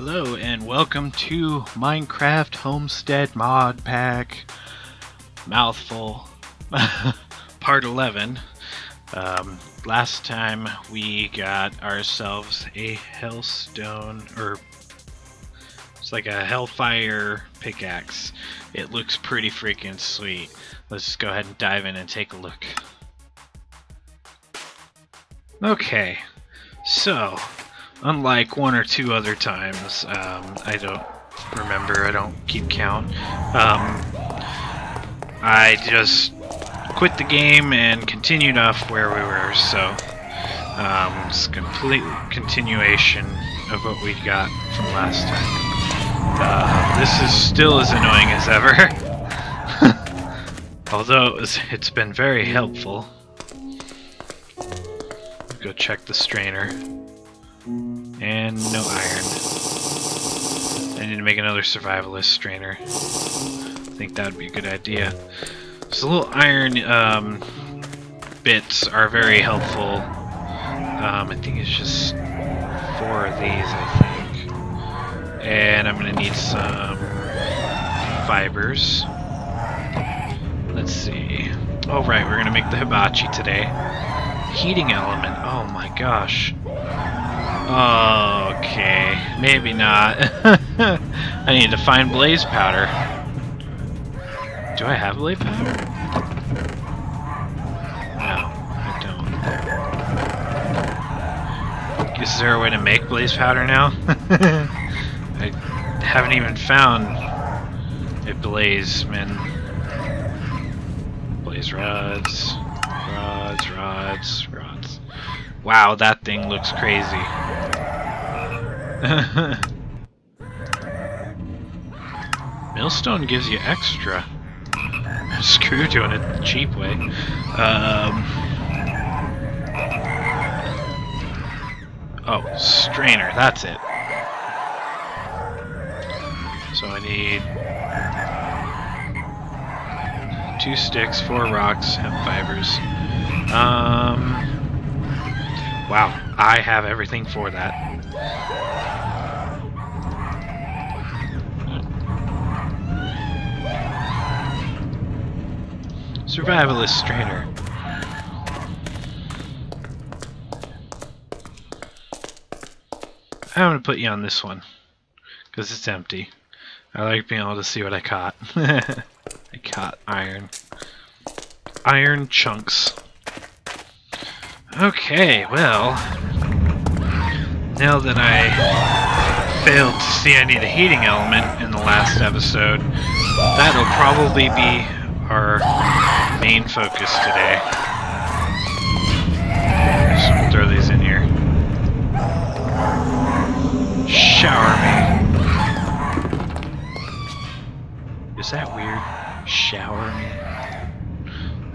Hello and welcome to Minecraft Homestead Mod Pack Mouthful Part 11. Um, last time we got ourselves a Hellstone, or it's like a Hellfire pickaxe. It looks pretty freaking sweet. Let's just go ahead and dive in and take a look. Okay, so unlike one or two other times, um, I don't remember, I don't keep count, um, I just quit the game and continued off where we were, so um, it's a complete continuation of what we got from last time. Uh, this is still as annoying as ever, although it's been very helpful. Go check the strainer. And no iron. I need to make another survivalist strainer. I think that would be a good idea. So little iron um, bits are very helpful. Um, I think it's just four of these, I think. And I'm going to need some fibers. Let's see. Oh right, we're going to make the hibachi today. Heating element. Oh my gosh. Okay, maybe not. I need to find blaze powder. Do I have blaze powder? No, I don't. Is there a way to make blaze powder now? I haven't even found a blaze, man. Blaze rods, rods, rods, rods. Wow, that thing looks crazy. Millstone gives you extra. Screw doing it the cheap way. Um, oh, strainer, that's it. So I need two sticks, four rocks, hemp fibers. Um, wow, I have everything for that. Survivalist strainer. I'm gonna put you on this one because it's empty. I like being able to see what I caught. I caught iron. Iron chunks. Okay, well, now that I failed to see I need a heating element in the last episode, that'll probably be our main focus today. Throw these in here. Shower me. Is that weird? Shower me?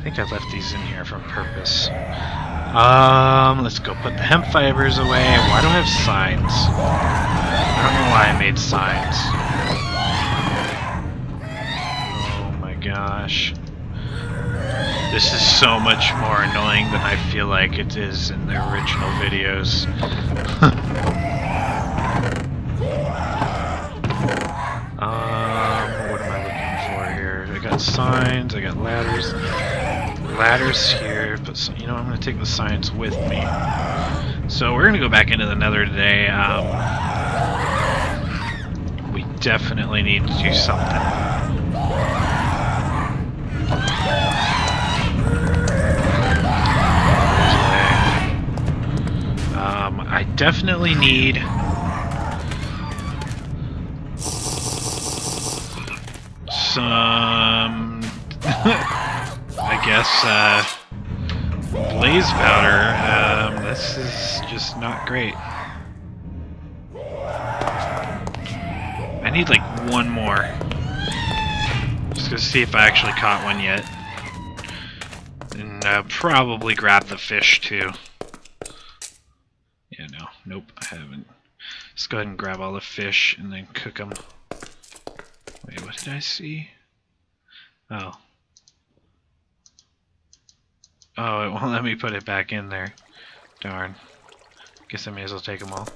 I think I left these in here from purpose. Um, let's go put the hemp fibers away. Why do I have signs? I don't know why I made signs. Oh my gosh. This is so much more annoying than I feel like it is in the original videos. um, what am I looking for here? I got signs, I got ladders. Ladders here, but you know, I'm going to take the signs with me. So we're going to go back into the nether today. Um, we definitely need to do something. Um, I definitely need some, guess, uh, blaze powder. Um, this is just not great. I need like one more. Just to see if I actually caught one yet. And uh, probably grab the fish too. Yeah, no. Nope, I haven't. Let's go ahead and grab all the fish and then cook them. Wait, what did I see? Oh. Oh, it won't let me put it back in there. Darn. Guess I may as well take them all.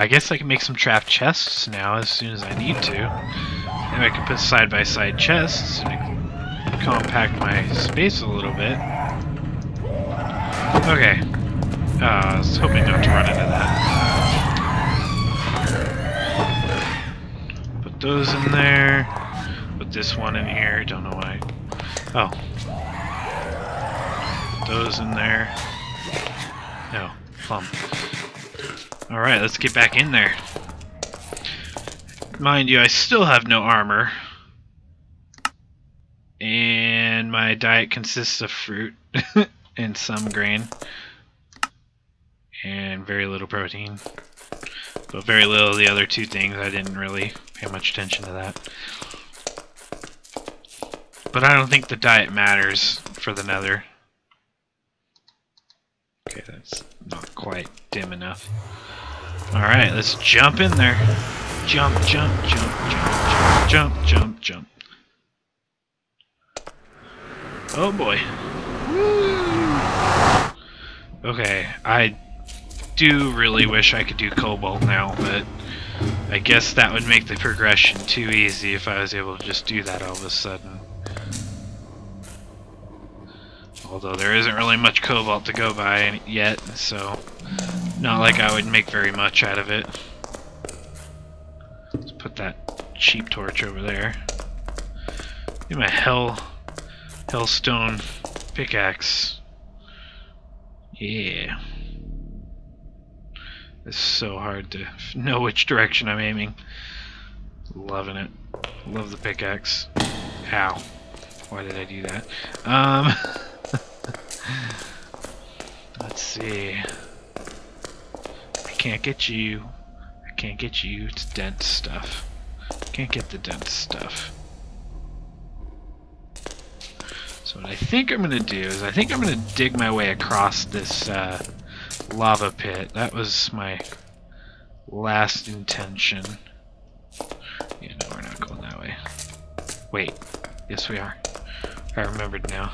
I guess I can make some trap chests now as soon as I need to. And I can put side-by-side -side chests and compact my space a little bit. Okay. Uh, I was hoping not to run into that. Put those in there. Put this one in here. Don't know why. Oh. Those in there. No. Plum. Alright, let's get back in there. Mind you, I still have no armor. And my diet consists of fruit and some grain. And very little protein. But very little of the other two things. I didn't really pay much attention to that. But I don't think the diet matters for the nether. Okay, that's not quite dim enough. Alright, let's jump in there. Jump, jump, jump, jump, jump, jump, jump, Oh boy. Okay, I do really wish I could do Cobalt now, but I guess that would make the progression too easy if I was able to just do that all of a sudden. Although there isn't really much Cobalt to go by yet, so not like I would make very much out of it. Let's put that cheap torch over there. Get my hell hellstone pickaxe. Yeah. It's so hard to know which direction I'm aiming. Loving it. Love the pickaxe. Ow. Why did I do that? Um, let's see I can't get you. I can't get you. It's dense stuff. Can't get the dense stuff. So what I think I'm going to do is I think I'm going to dig my way across this uh, lava pit. That was my last intention. Yeah, no, we're not going that way. Wait. Yes, we are. I remembered now.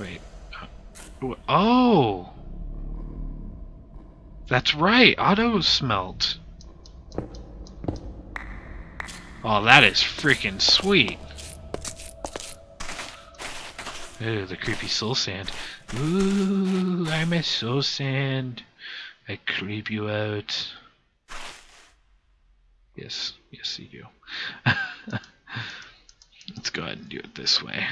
Wait. Uh, oh! That's right, auto smelt. Oh, that is freaking sweet. Ooh, the creepy soul sand. Ooh, I'm a soul sand. I creep you out. Yes, yes you do. Let's go ahead and do it this way.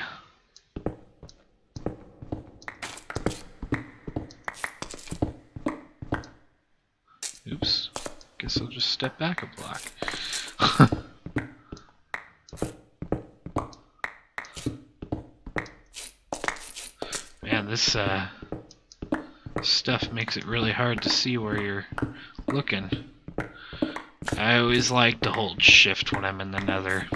Oops. Guess I'll just step back a block. Man, this uh, stuff makes it really hard to see where you're looking. I always like to hold shift when I'm in the nether.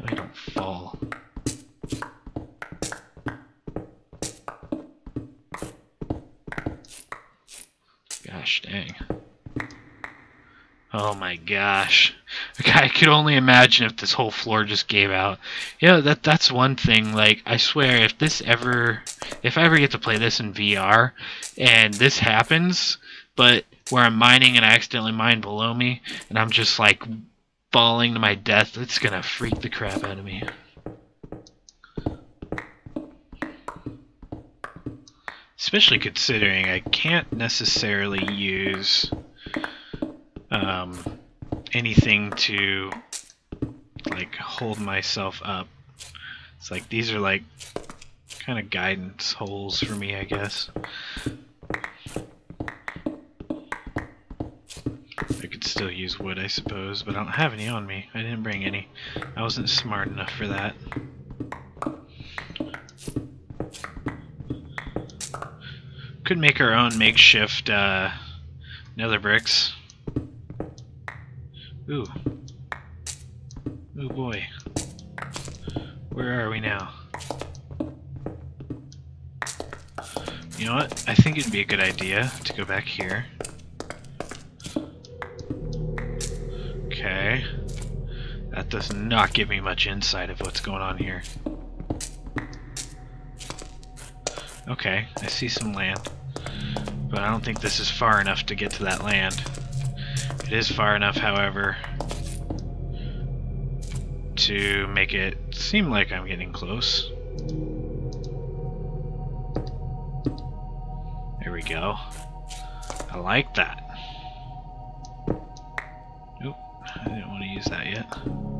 Right on. Gosh dang. Oh my gosh. I could only imagine if this whole floor just gave out. You know, that that's one thing. Like, I swear, if this ever, if I ever get to play this in VR, and this happens, but where I'm mining and I accidentally mine below me, and I'm just like falling to my death, it's gonna freak the crap out of me. Especially considering I can't necessarily use um, anything to like hold myself up. It's like these are like kind of guidance holes for me, I guess. Still use wood, I suppose, but I don't have any on me. I didn't bring any. I wasn't smart enough for that. Could make our own makeshift uh, nether bricks. Ooh. Ooh boy. Where are we now? You know what? I think it'd be a good idea to go back here. Does not give me much insight of what's going on here. Okay, I see some land. But I don't think this is far enough to get to that land. It is far enough, however, to make it seem like I'm getting close. There we go. I like that. Oop, I didn't want to use that yet.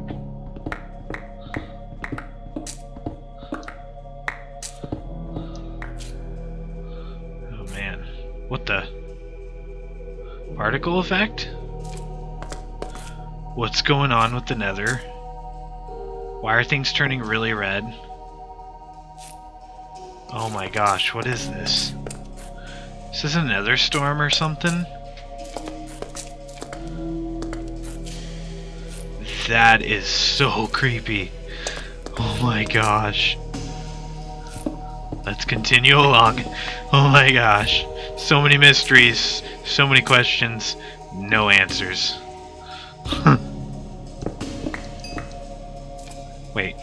What the? Particle effect? What's going on with the nether? Why are things turning really red? Oh my gosh, what is this? Is this a nether storm or something? That is so creepy. Oh my gosh. Let's continue along. Oh my gosh. So many mysteries, so many questions, no answers. Wait.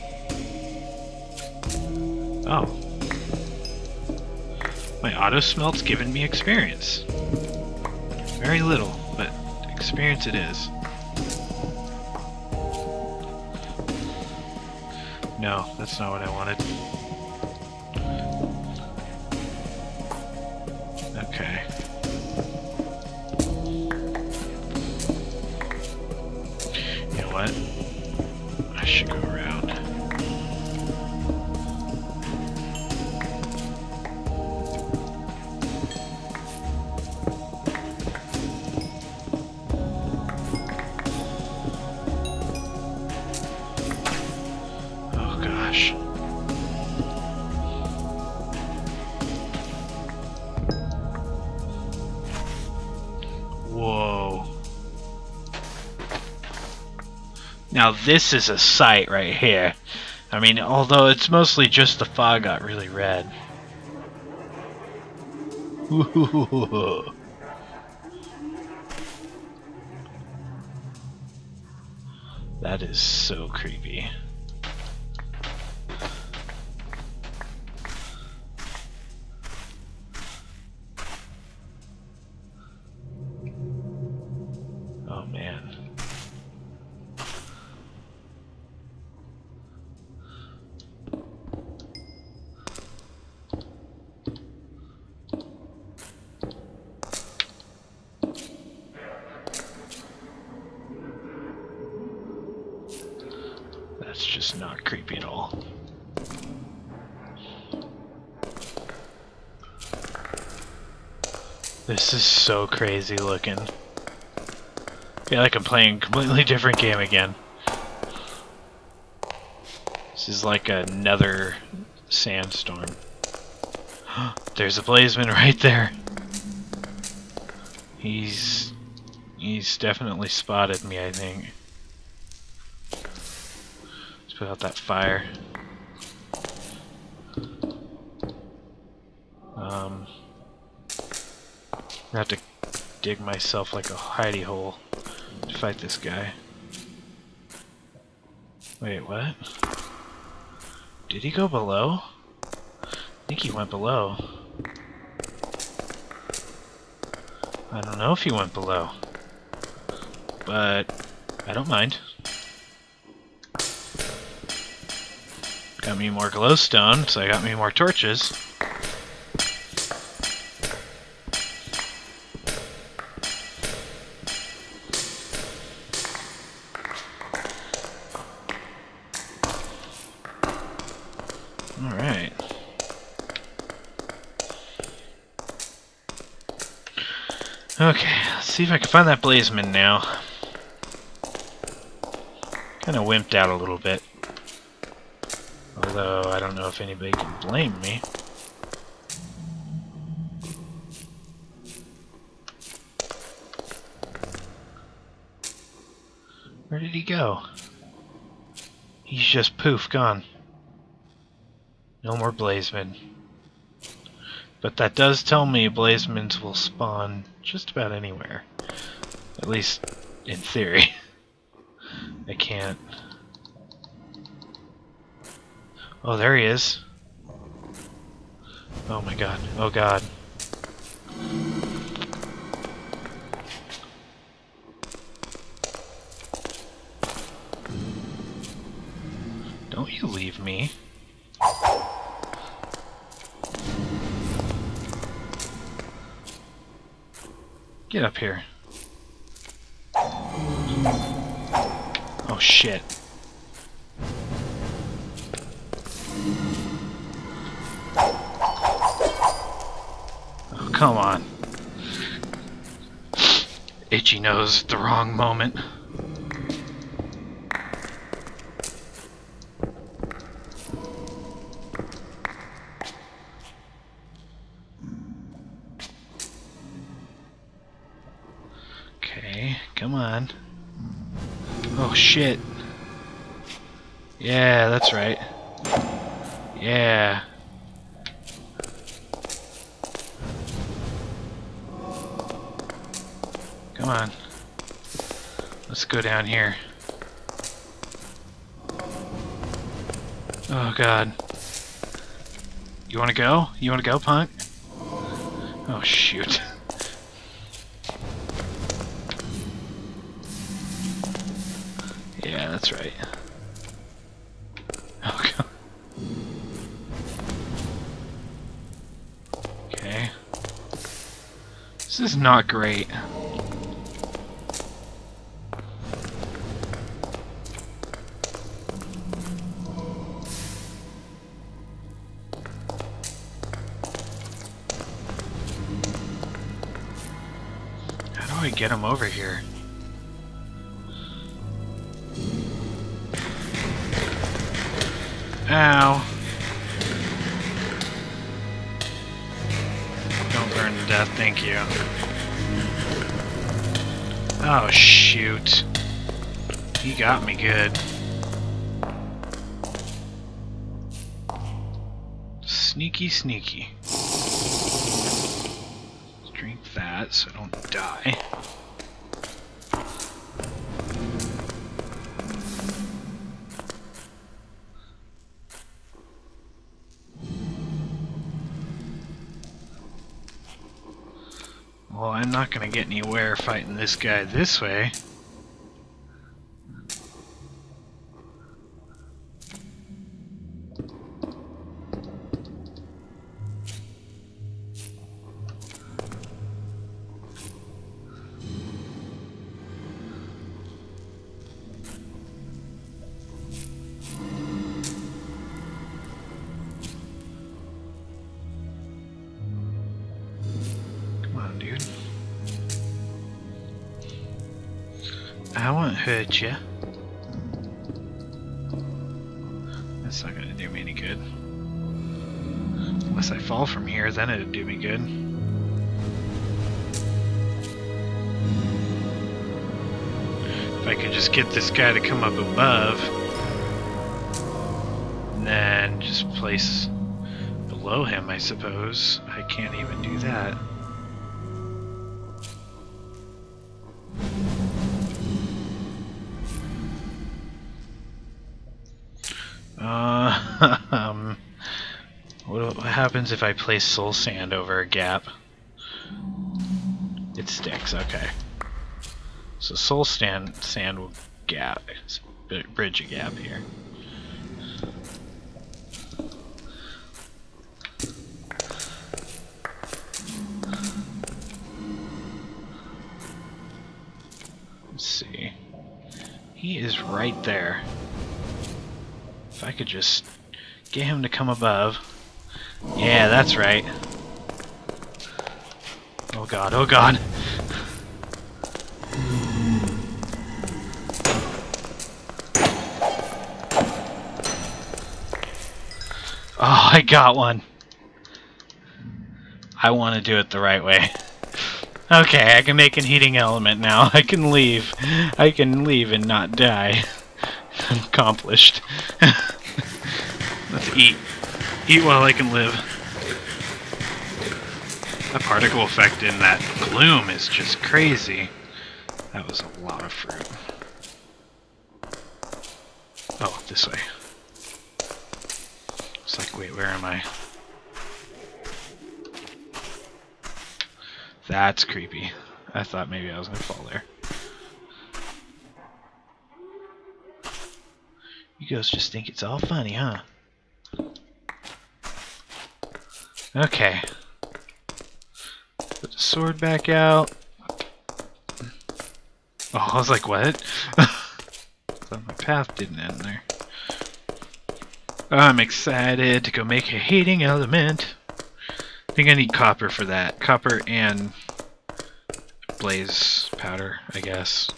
Oh. My auto smelt's given me experience. Very little, but experience it is. No, that's not what I wanted. This is a sight right here. I mean, although it's mostly just the fog got really red. That is so creepy. Just not creepy at all. This is so crazy looking. I feel like I'm playing a completely different game again. This is like another sandstorm. There's a blazeman right there. He's he's definitely spotted me, I think. Put out that fire. Um, I have to dig myself like a hidey hole to fight this guy. Wait, what? Did he go below? I think he went below. I don't know if he went below. But I don't mind. Got me more glowstone, so I got me more torches. Alright. Okay, let's see if I can find that Blazeman now. Kinda wimped out a little bit. Although, I don't know if anybody can blame me. Where did he go? He's just poof, gone. No more Blazemen. But that does tell me Blazemans will spawn just about anywhere. At least in theory. I can't. Oh, there he is. Oh my god. Oh god. Don't you leave me. Get up here. Oh shit. Itchy nose at the wrong moment. You wanna go, punk? Oh shoot. yeah, that's right. Oh god. Okay. This is not great. I get him over here? Ow. Don't burn to death, thank you. Oh, shoot. He got me good. Sneaky, sneaky. Get anywhere fighting this guy this way. Get this guy to come up above, and then just place below him, I suppose. I can't even do that. Uh, um, what, what happens if I place soul sand over a gap? It sticks, okay. So soul stand, sand will gap, bridge a gap here. Let's see. He is right there. If I could just get him to come above. Yeah, that's right. Oh god, oh god. Got one. I want to do it the right way. Okay, I can make an heating element now. I can leave. I can leave and not die. Accomplished. Let's eat. Eat while I can live. The particle effect in that gloom is just crazy. That was a lot of fruit. Oh, this way. Wait, where am I? That's creepy. I thought maybe I was gonna fall there. You ghosts just think it's all funny, huh? Okay. Put the sword back out. Oh, I was like, what? Thought my path didn't end there. I'm excited to go make a heating element. I think I need copper for that. Copper and blaze powder, I guess.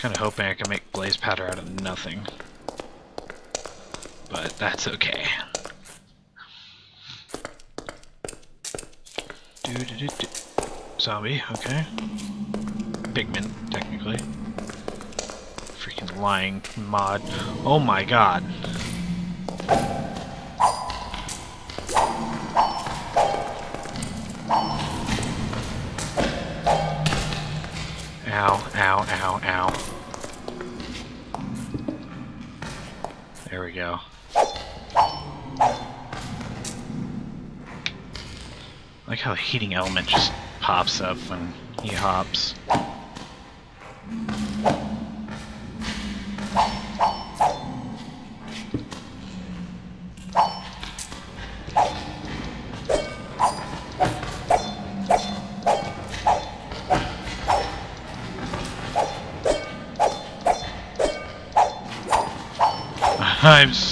Kinda hoping I can make blaze powder out of nothing. But that's okay. Do, do, do, do. Zombie, okay. Pigman, technically. Lying mod. Oh my god. Ow, ow, ow, ow. There we go. like how the heating element just pops up when he hops.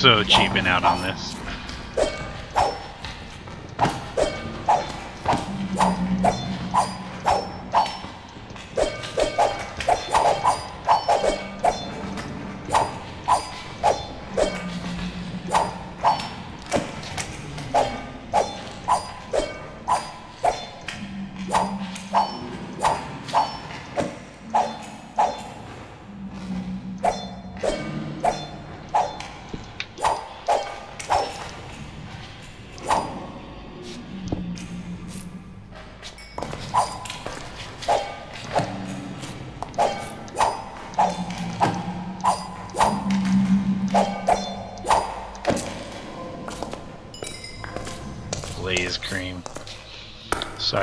So cheaping out on this.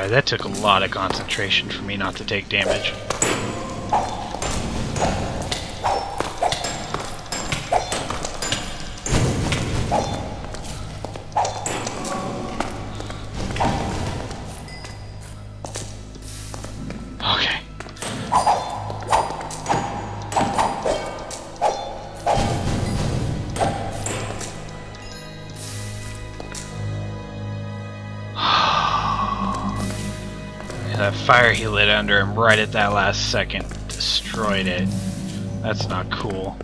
That took a lot of concentration for me not to take damage. Right at that last second destroyed it. That's not cool.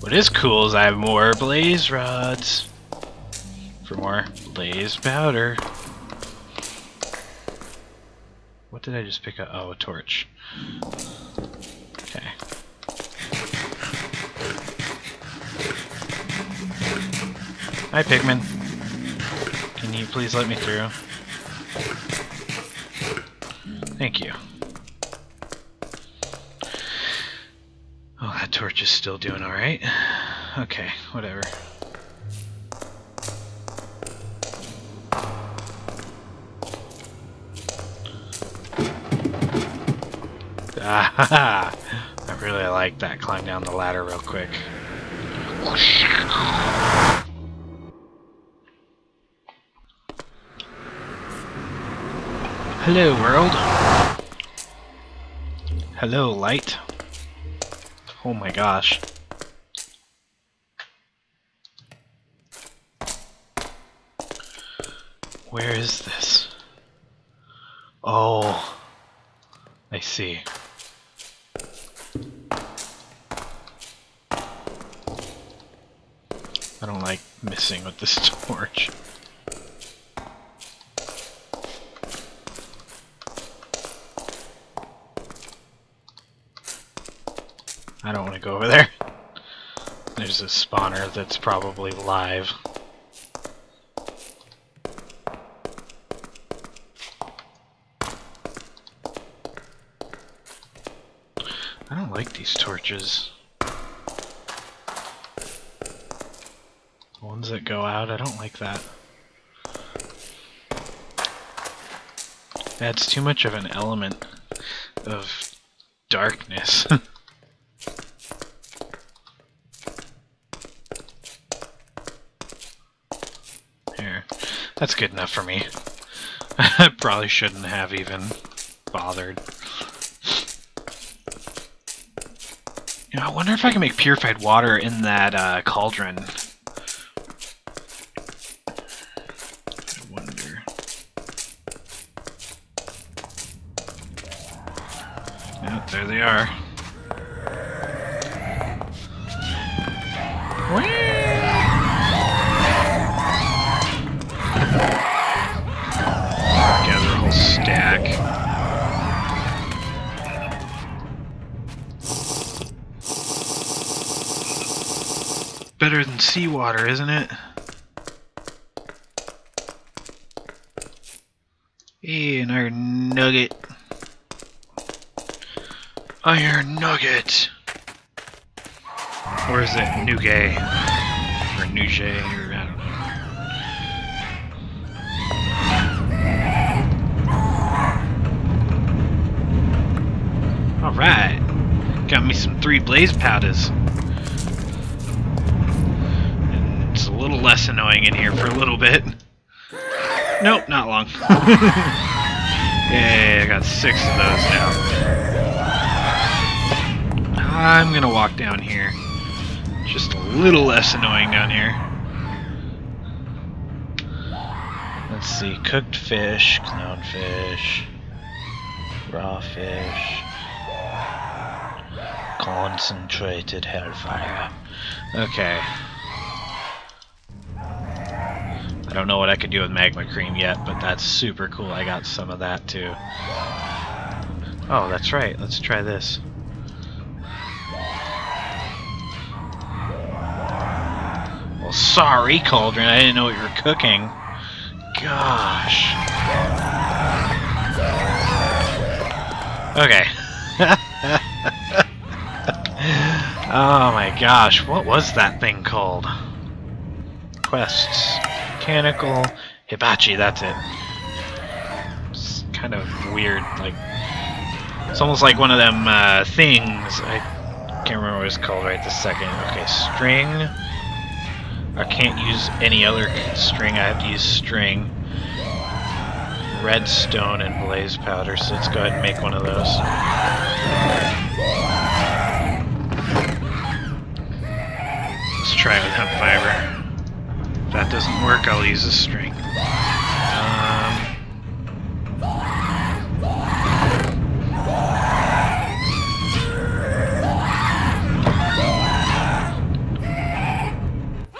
What is cool is I have more blaze rods for more blaze powder. What did I just pick up? Oh, a torch. Okay. Hi, Pigman. Can you please let me through? Doing alright. Okay, whatever. Ah, I really like that. Climb down the ladder real quick. Hello, world. Hello, light. Oh my gosh. Where is this? Oh, I see. I don't like missing with this torch. I don't want to go over there. There's a spawner that's probably live. I torches. Ones that go out, I don't like that. Adds too much of an element of darkness. Here. That's good enough for me. I probably shouldn't have even bothered. You know, I wonder if I can make purified water in that uh, cauldron. Yep, there they are. Seawater, isn't it? Hey, an iron nugget. Iron nugget! Or is it nougat? Or nougat, or I don't know. Alright. Got me some three blaze powders. Less annoying in here for a little bit. Nope, not long. Yay, I got six of those now. I'm gonna walk down here. Just a little less annoying down here. Let's see, cooked fish, clownfish, raw fish, concentrated hellfire. Okay. I don't know what I could do with magma cream yet, but that's super cool. I got some of that too. Oh, that's right. Let's try this. Well, sorry, Cauldron. I didn't know what you were cooking. Gosh. Okay. oh my gosh, what was that thing called? Quests. Mechanical Hibachi, that's it. It's kind of weird, like it's almost like one of them uh, things. I can't remember what it's called right this second. Okay, string. I can't use any other string. I have to use string. Redstone and blaze powder. So let's go ahead and make one of those. Let's try it with hemp fiber. Doesn't work, I'll use a string. Um,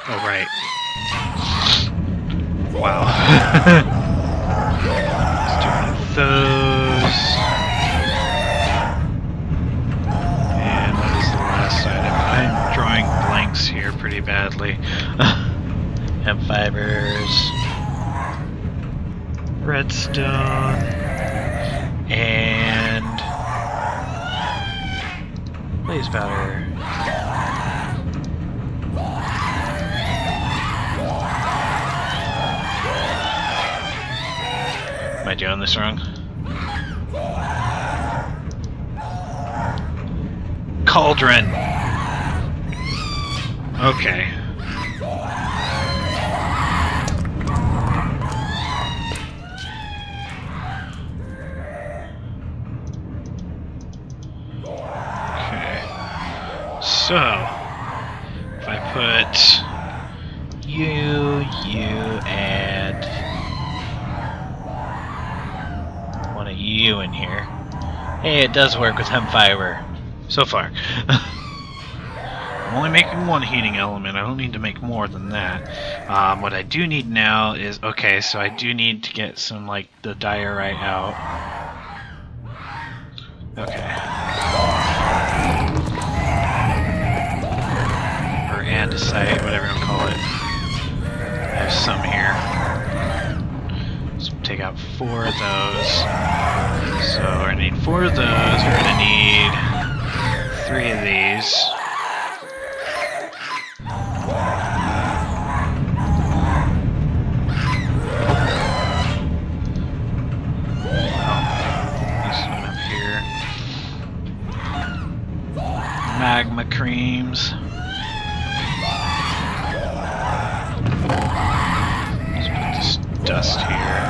oh, right. Wow. Let's do one of those. And what is the last item? I'm drawing blanks here pretty badly. Hemp fibers, redstone, and blaze powder. Am I doing this wrong? Cauldron. Okay. Okay. So, if I put you, you, and one of you in here. Hey, it does work with hemp fiber. So far. I'm only making one heating element. I don't need to make more than that. Um, what I do need now is okay. So I do need to get some like the diorite out. Okay. Or andesite, whatever you want to call it. I have some here take out four of those. So we're gonna need four of those. We're gonna need three of these. Oh, magma creams. Let's put this dust here.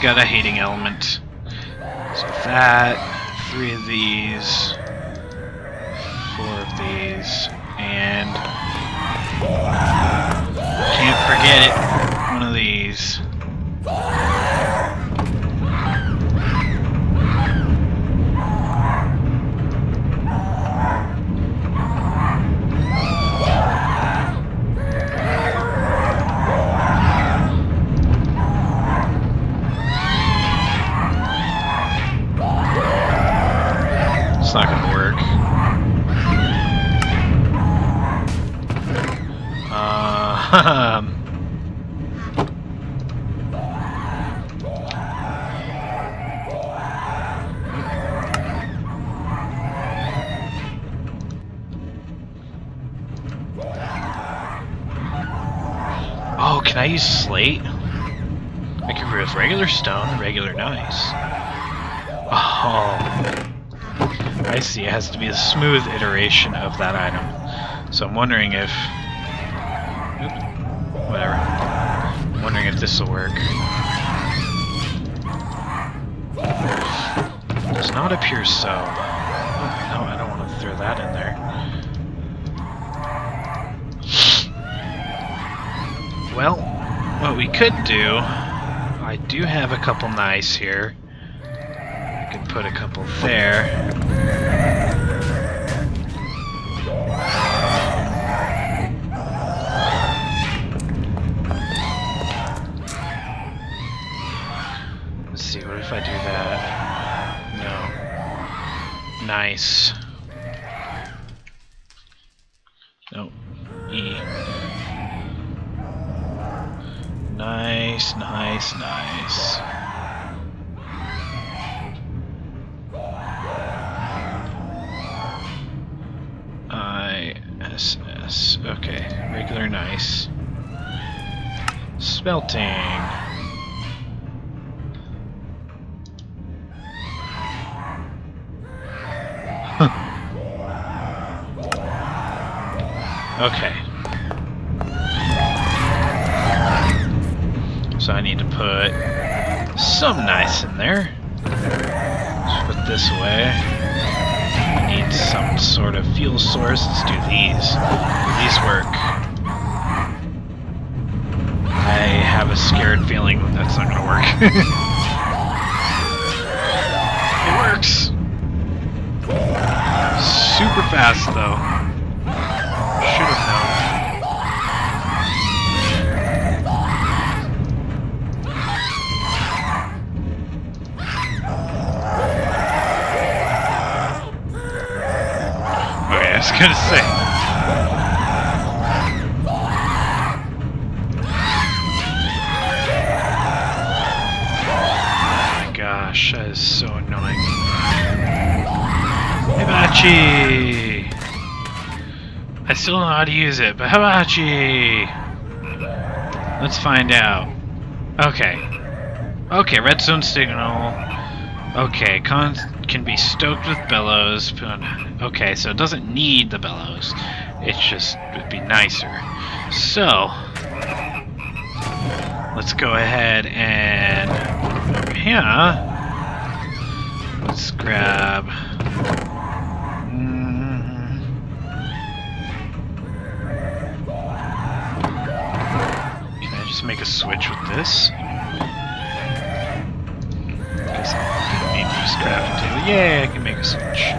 Got a hating element. So that, three of these, four of these, and can't forget it, Uh, oh, can I use slate? I can use regular stone, regular nice. Oh. I see, it has to be a smooth iteration of that item. So I'm wondering if... I'm wondering if this will work. Does not appear so. Oh, no, I don't want to throw that in there. Well, what we could do... I do have a couple nice here. I could put a couple there. Nice. Was gonna say. Oh my gosh, that is so annoying. Hibachi! I still don't know how to use it, but Hibachi! Let's find out. Okay. Okay, redstone signal. Okay, con can be stoked with bellows. Okay, so it doesn't need the bellows. It just would be nicer. So, let's go ahead and yeah. Let's grab. Mm, Can I just make a switch with this? I need to crafting table. Yeah, I can make a switch.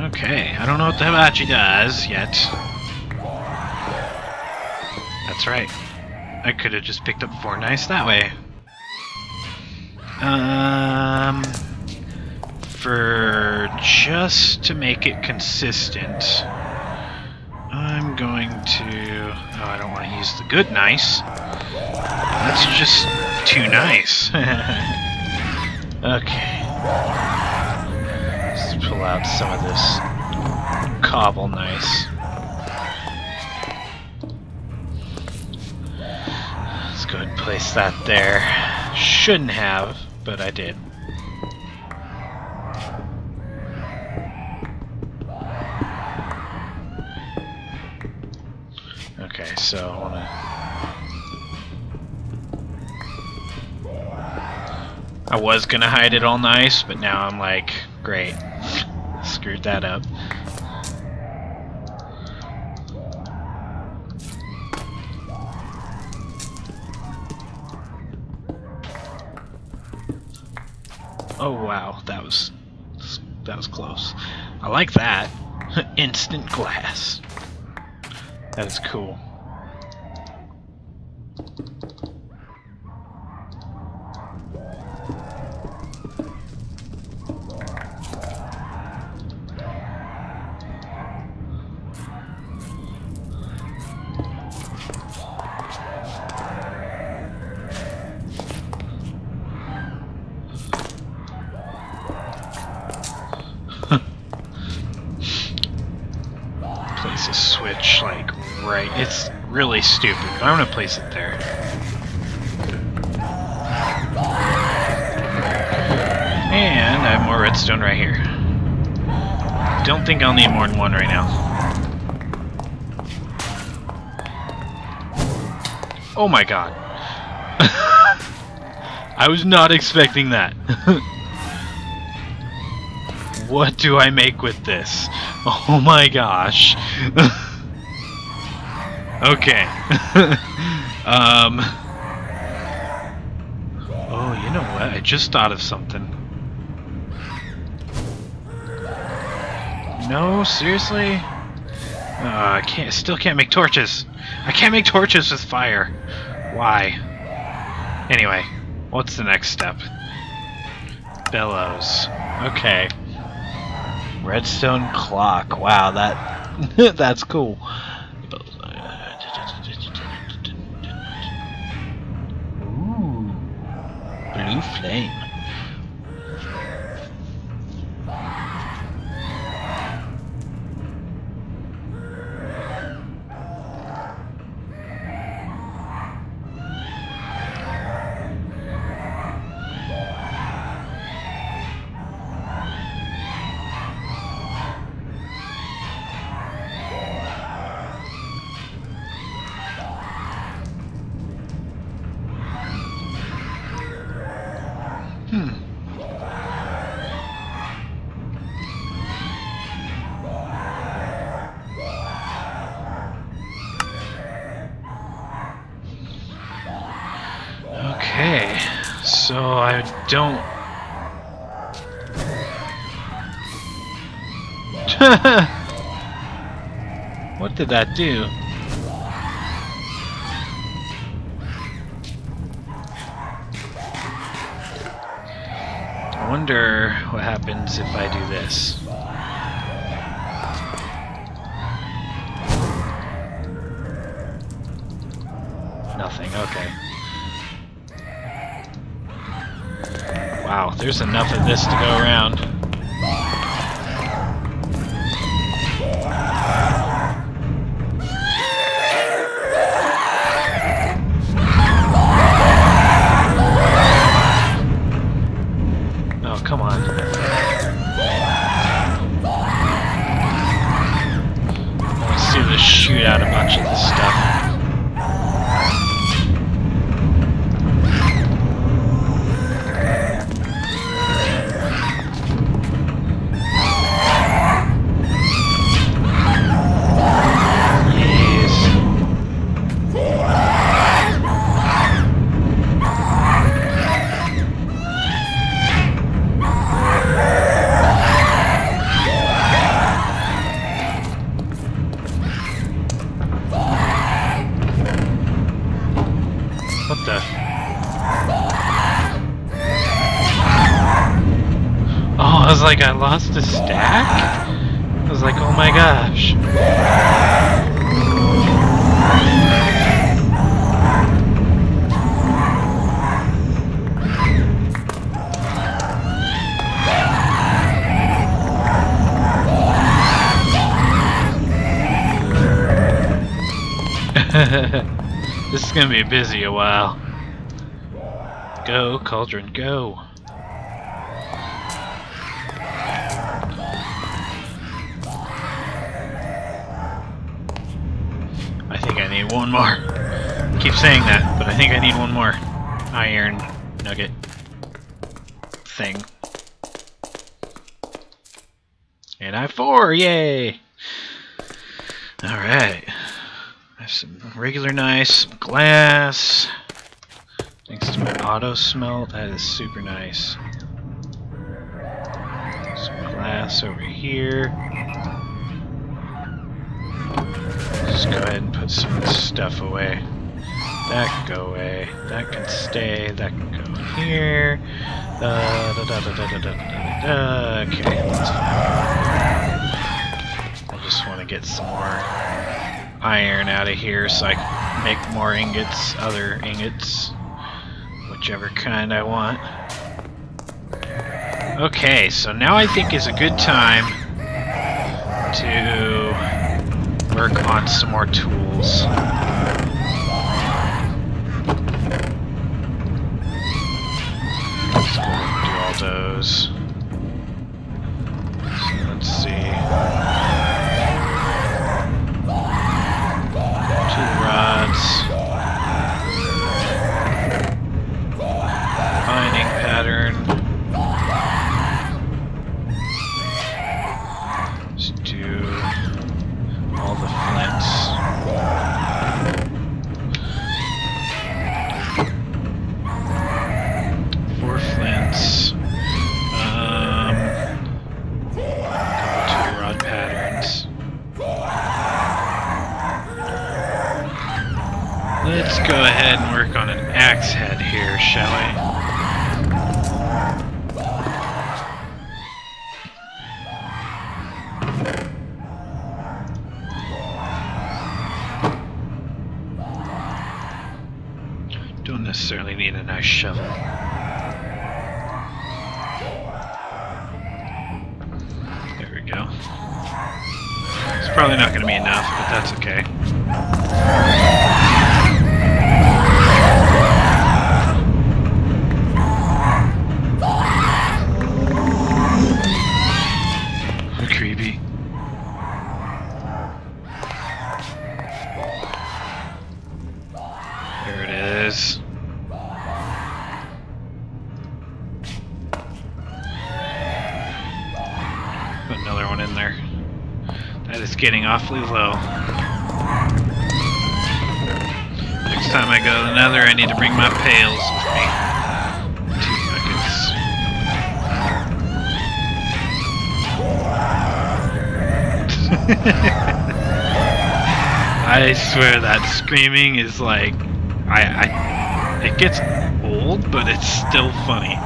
Okay, I don't know what the hibachi does yet. That's right. I could have just picked up four nice that way. Um, for just to make it consistent, I'm going to. Oh, I don't want to use the good nice. That's just too nice. okay. Let's pull out some of this cobble nice. Let's go ahead and place that there. Shouldn't have, but I did. I was gonna hide it all nice, but now I'm like, great. Screwed that up. Oh wow, that was that was close. I like that. Instant glass. That is cool. place a switch like right. It's really stupid, but I'm gonna place it there. And I have more redstone right here. Don't think I'll need more than one right now. Oh my god. I was not expecting that. what do I make with this? Oh my gosh. Okay. um. Oh, you know what? I just thought of something. No, seriously? Uh, I can't. Still can't make torches. I can't make torches with fire. Why? Anyway, what's the next step? Bellows. Okay. Redstone clock. Wow, that that's cool. Don't. what did that do? There's enough of this to go around. Was like, I lost a stack? I was like, oh my gosh. this is gonna be busy a while. Go, Cauldron, go! I think I need one more. Keep saying that, but I think I need one more iron nugget thing. And I have four, yay! Alright. I have some regular nice, some glass. Thanks to my auto smelt, that is super nice. Some glass over here. Just go ahead and put some stuff away. That can go away. That can stay. That can go here. Uh, da, da, da, okay, let's I just want to get some more iron out of here so I can make more ingots, other ingots, whichever kind I want. Okay, so now I think is a good time to work on some more tools. Getting awfully low. Next time I go to the nether, I need to bring my pails with me. Two buckets. I swear that screaming is like, I, I, it gets old, but it's still funny,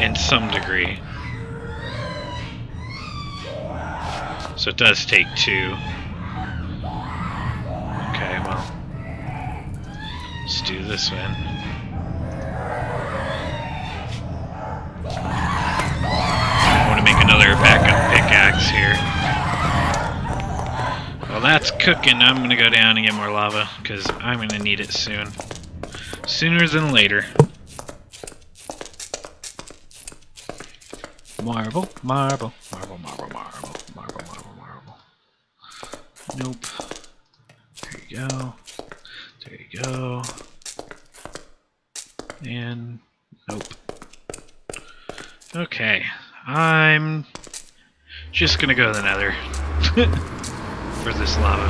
in some degree. So it does take two. Okay, well, let's do this one. I want to make another backup pickaxe here. Well, that's cooking. I'm gonna go down and get more lava because I'm gonna need it soon. Sooner than later. Marble, marble, marble, marble, marble, marble. Nope. There you go. There you go. And nope. Okay. I'm just gonna go to the nether. for this lava.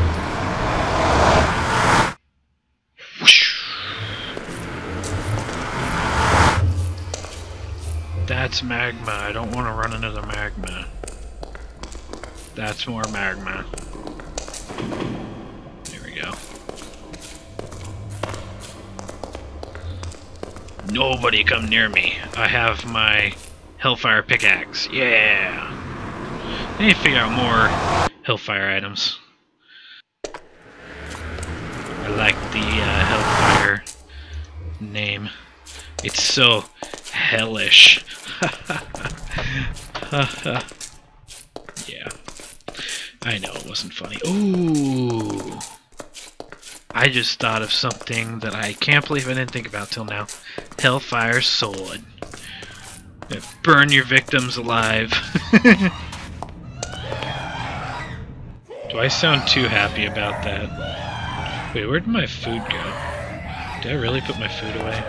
That's magma. I don't want to run into the magma. That's more magma. There we go. Nobody come near me. I have my Hellfire pickaxe. Yeah! I need to figure out more Hellfire items. I like the uh, Hellfire name. It's so hellish. yeah. I know it wasn't funny. Ooh! I just thought of something that I can't believe I didn't think about till now. Hellfire Sword. Burn your victims alive. Do I sound too happy about that? Wait, where did my food go? Did I really put my food away?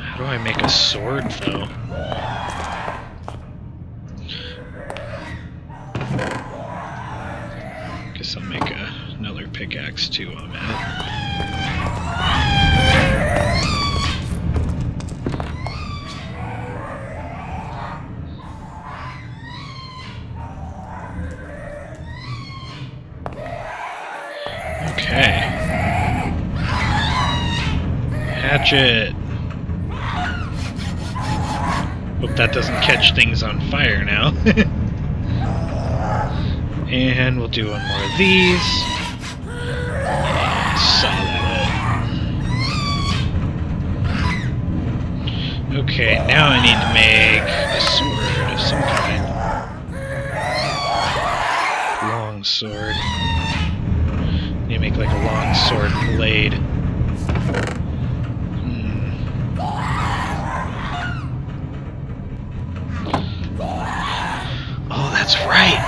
How do I make a sword, though? Guess I'll make a, another Uh, at. Okay. Hatchet. Hope that doesn't catch things on fire now. and we'll do one more of these. Okay, now I need to make a sword of some kind. Long sword. Need to make like a long sword blade. Hmm. Oh, that's right.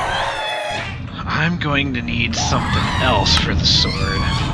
I'm going to need something else for the sword.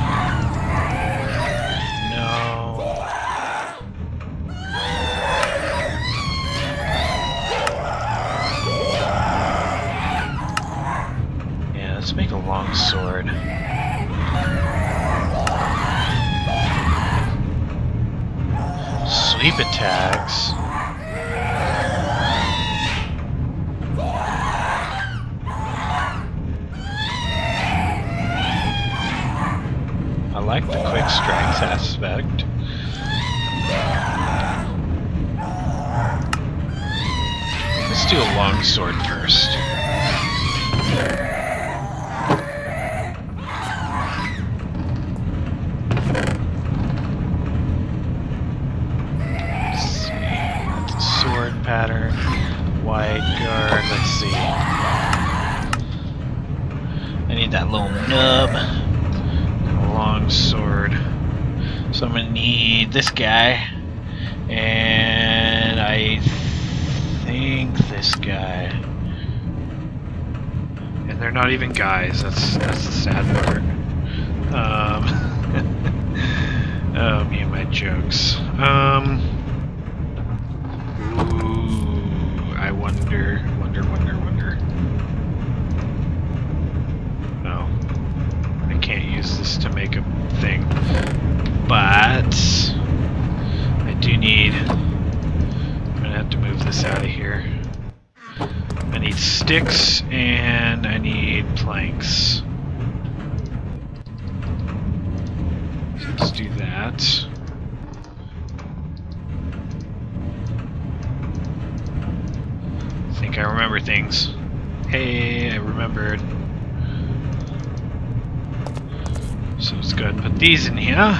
These in here.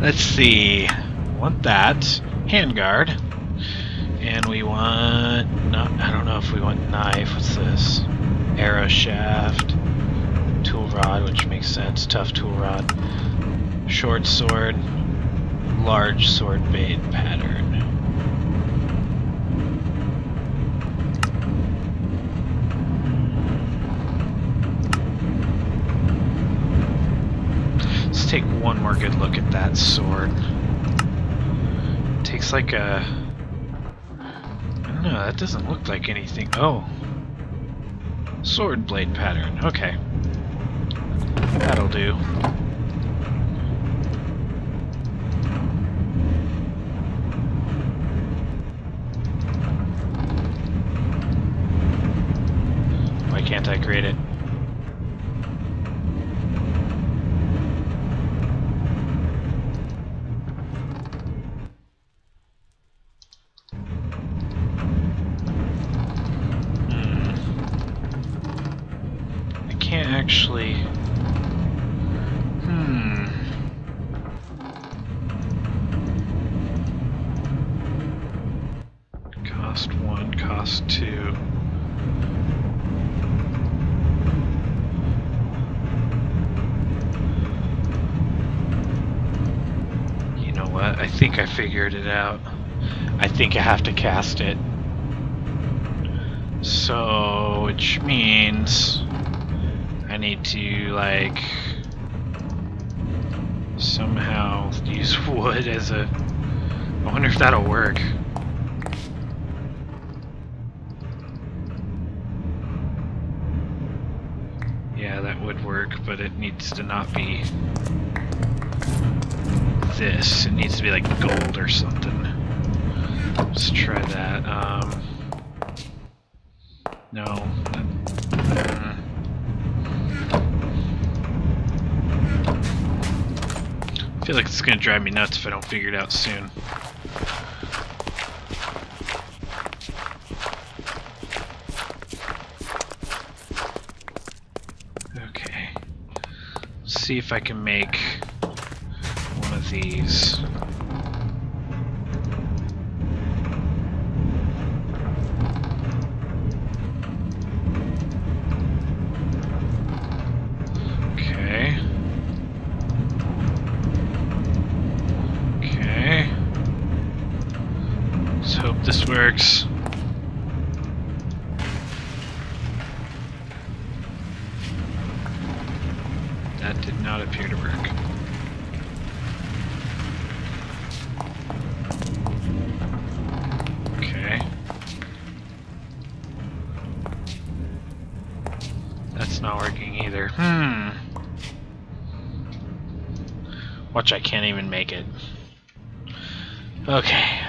Let's see. Want that. Handguard. And we want... No, I don't know if we want knife. What's this? Arrow shaft. Tool rod, which makes sense. Tough tool rod. Short sword. Large sword blade pattern. Let's take one more good look at that sword. takes like a... I don't know, that doesn't look like anything. Oh. Sword blade pattern. Okay. That'll do. Why can't I create it? Hmm. I can't actually... Hmm. Think I figured it out. I think I have to cast it. So, which means I need to like somehow use wood as a. I wonder if that'll work. Yeah, that would work, but it needs to not be this. It needs to be like gold or something. Let's try that. Um, no. I feel like it's gonna drive me nuts if I don't figure it out soon. Okay. Let's see if I can make these. Okay. Okay. Let's hope this works. That did not appear to work. Okay. That's not working either. Hmm. Watch, I can't even make it. Okay.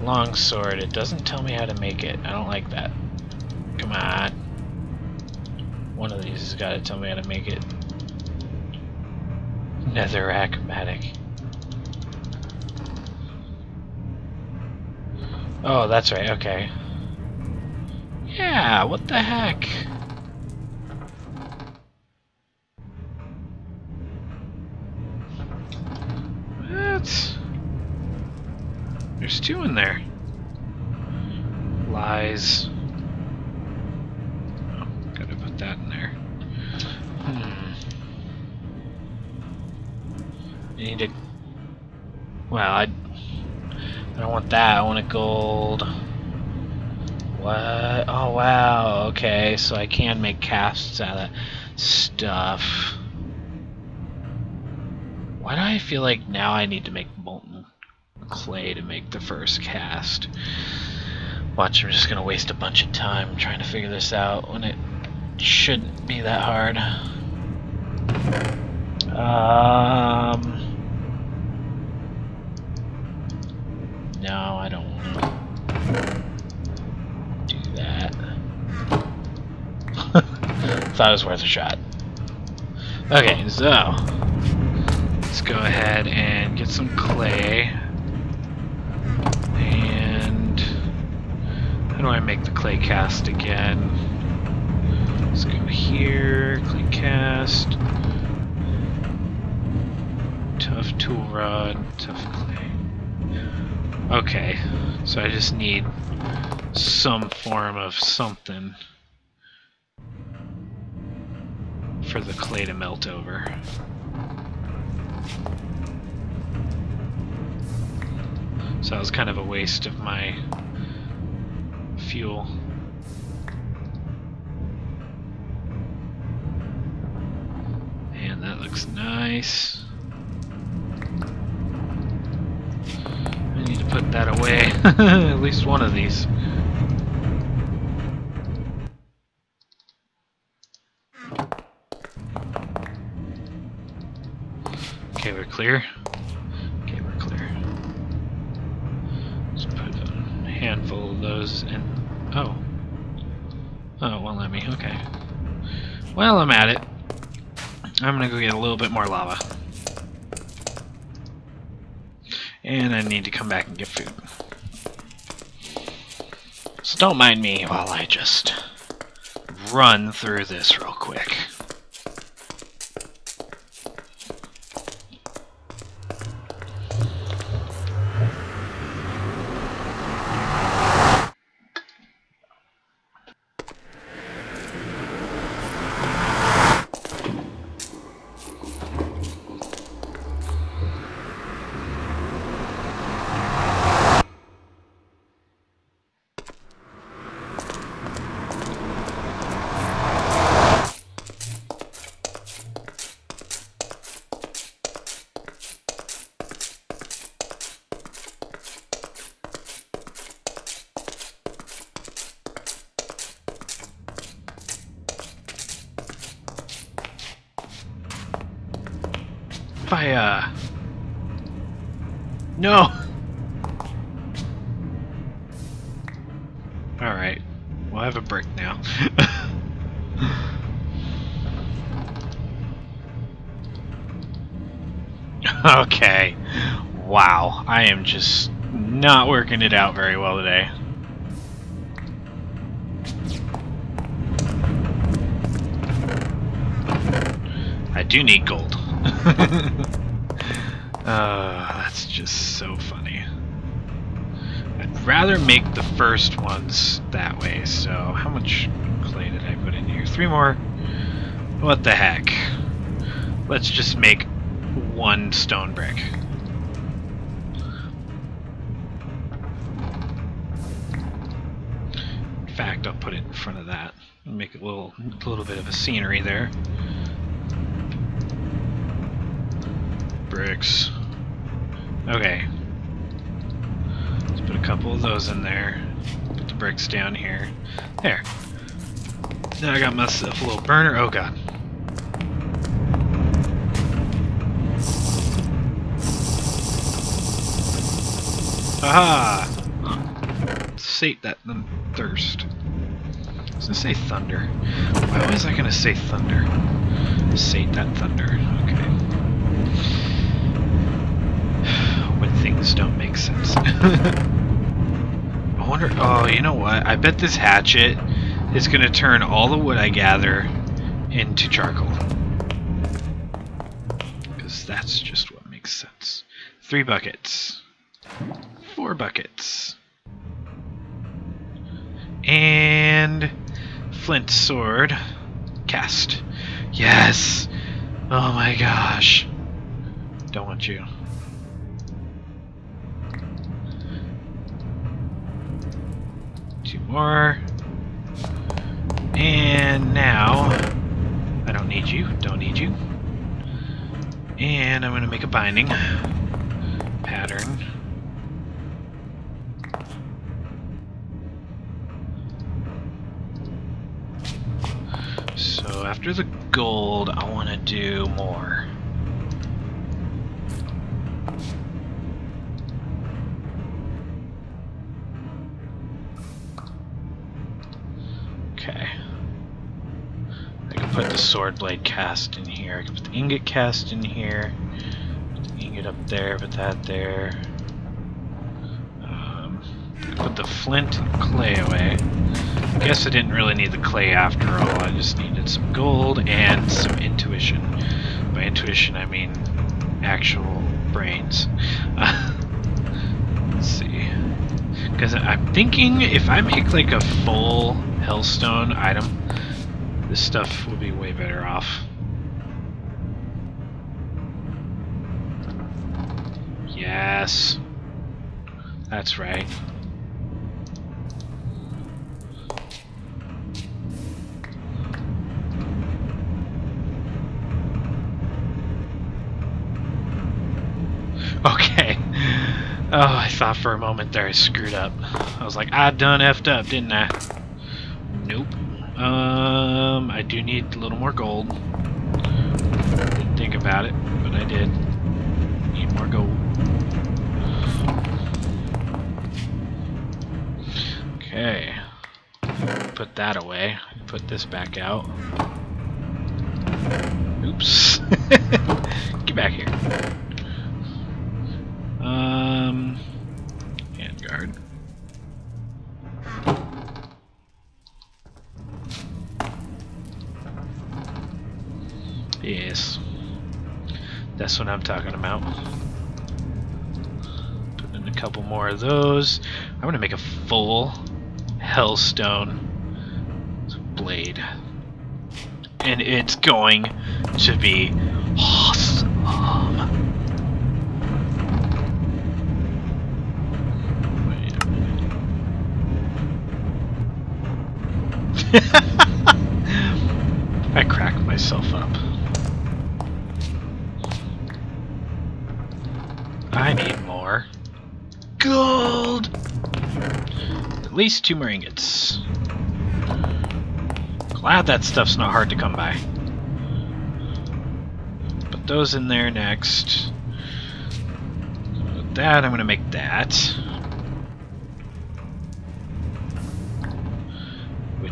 Long sword. It doesn't tell me how to make it. I don't like that. Come on. One of these has got to tell me how to make it. Nether acrobatic. Oh, that's right. Okay. Yeah, what the heck? What? There's two in there. Gold. What? Oh wow. Okay, so I can make casts out of stuff. Why do I feel like now I need to make molten clay to make the first cast? Watch, I'm just gonna waste a bunch of time trying to figure this out when it shouldn't be that hard. Um. No, I don't want to do that. Thought it was worth a shot. Okay, so let's go ahead and get some clay. And how do I make the clay cast again? Let's go here, clay cast. Tough tool rod, tough clay. Okay, so I just need some form of something for the clay to melt over. So that was kind of a waste of my fuel. And that looks nice. I need to put that away. At least one of these. Okay, we're clear. Okay, we're clear. Let's put a handful of those in. Oh. Oh, won't let me. Okay. Well, I'm at it. I'm gonna go get a little bit more lava. And I need to come back and get food. So don't mind me while I just run through this real quick. Okay. Wow. I am just not working it out very well today. I do need gold. uh, that's just so funny. I'd rather make the first ones that way, so how much clay did I put in here? Three more? What the heck? Let's just make one stone brick. In fact, I'll put it in front of that. Make a little, a little bit of a scenery there. Bricks. Okay. Let's put a couple of those in there. Put the bricks down here. There. Now I got myself a little burner. Oh god. Aha! Sate that thirst. I was gonna say thunder. Why was I gonna say thunder? Sate that thunder. Okay. when things don't make sense. I wonder. Oh, you know what? I bet this hatchet is gonna turn all the wood I gather into charcoal. Because that's just what makes sense. Three buckets. And flint sword cast. Yes. Oh my gosh. Don't want you. Two more. And now I don't need you. Don't need you. And I'm going to make a binding pattern. After the gold, I want to do more. Okay. I can put the sword blade cast in here. I can put the ingot cast in here. Ingot up there, put that there. Put the flint and clay away. I guess I didn't really need the clay after all. I just needed some gold and some intuition. By intuition, I mean actual brains. let's see. Because I'm thinking if I make like a full hellstone item, this stuff will be way better off. Yes. That's right. Okay. Oh, I thought for a moment there I screwed up. I was like, I done effed up, didn't I? Nope. Um, I do need a little more gold. Didn't think about it, but I did. Need more gold. Okay. Put that away. Put this back out. Oops. Get back here. Um, handguard. Yes. That's what I'm talking about. Put in a couple more of those. I'm gonna make a full Hellstone blade. And it's going to be awesome. I crack myself up. I need more. Gold! At least two more ingots. Glad that stuff's not hard to come by. Put those in there next. That, I'm gonna make that.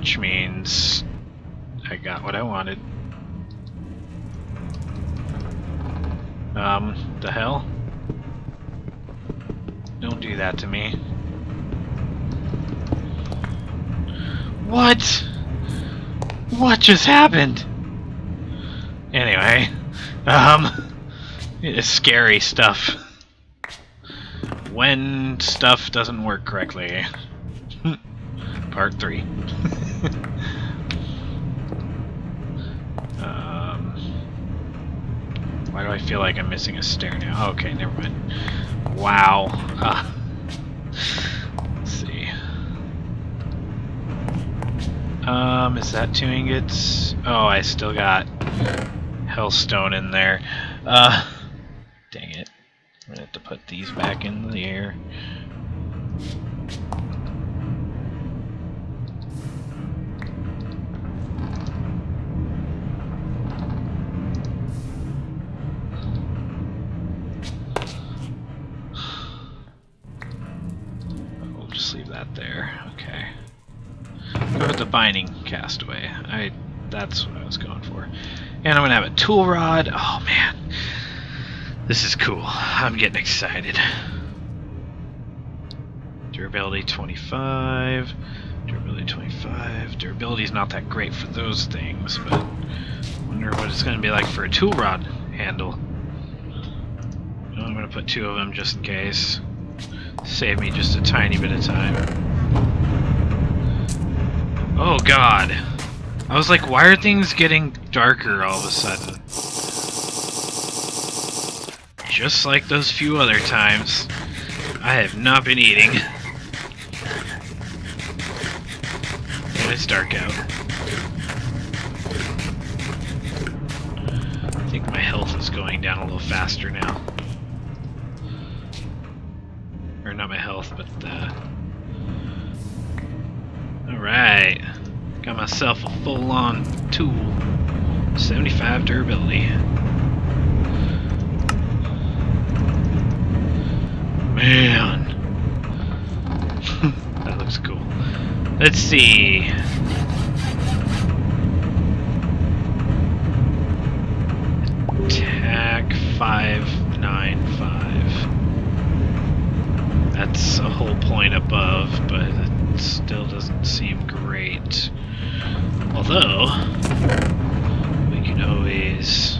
Which means I got what I wanted. Um, the hell? Don't do that to me. What? What just happened? Anyway, um, it's scary stuff. When stuff doesn't work correctly. Part 3. um, why do I feel like I'm missing a stair now? Okay, never mind. Wow. Uh, let's see. Um, is that two ingots? Oh, I still got Hellstone in there. Uh, dang it. I'm gonna have to put these back in the air. Binding castaway. I that's what I was going for. And I'm gonna have a tool rod. Oh man. This is cool. I'm getting excited. Durability 25. Durability 25. Durability is not that great for those things, but I wonder what it's going to be like for a tool rod handle. I'm going to put two of them just in case. Save me just a tiny bit of time. Oh god. I was like, why are things getting darker all of a sudden? Just like those few other times. I have not been eating. And it's dark out. I think my health is going down a little faster now. Or not my health, but uh Alright. Got myself a full-on tool. 75 durability. Man. that looks cool. Let's see. Attack 595. That's a whole point above, but still doesn't seem great. Although, we can always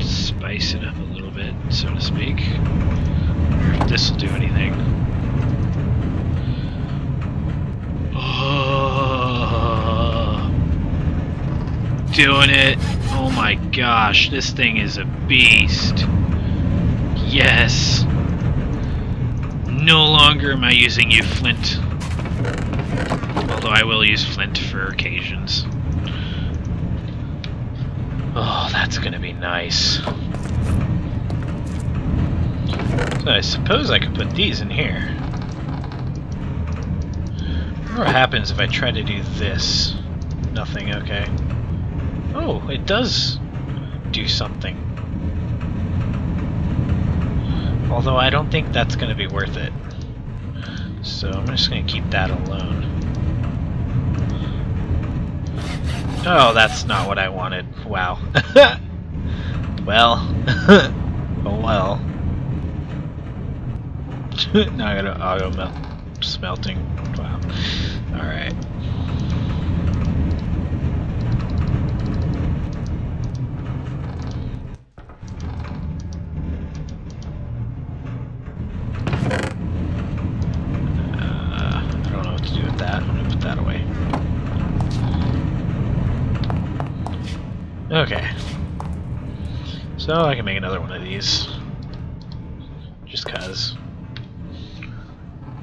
spice it up a little bit, so to speak. If this will do anything. Oh, doing it. Oh my gosh, this thing is a beast. Yes. No longer am I using you, Flint. Although I will use Flint for occasions. Oh, that's gonna be nice. So I suppose I could put these in here. what happens if I try to do this. Nothing, okay. Oh, it does do something. Although I don't think that's going to be worth it. So I'm just going to keep that alone. Oh, that's not what I wanted. Wow. well. oh well. now I gotta auto melt smelting. Wow. Alright. Uh, I don't know what to do with that. I'm gonna put that away. Okay. So I can make another one of these. Just cause.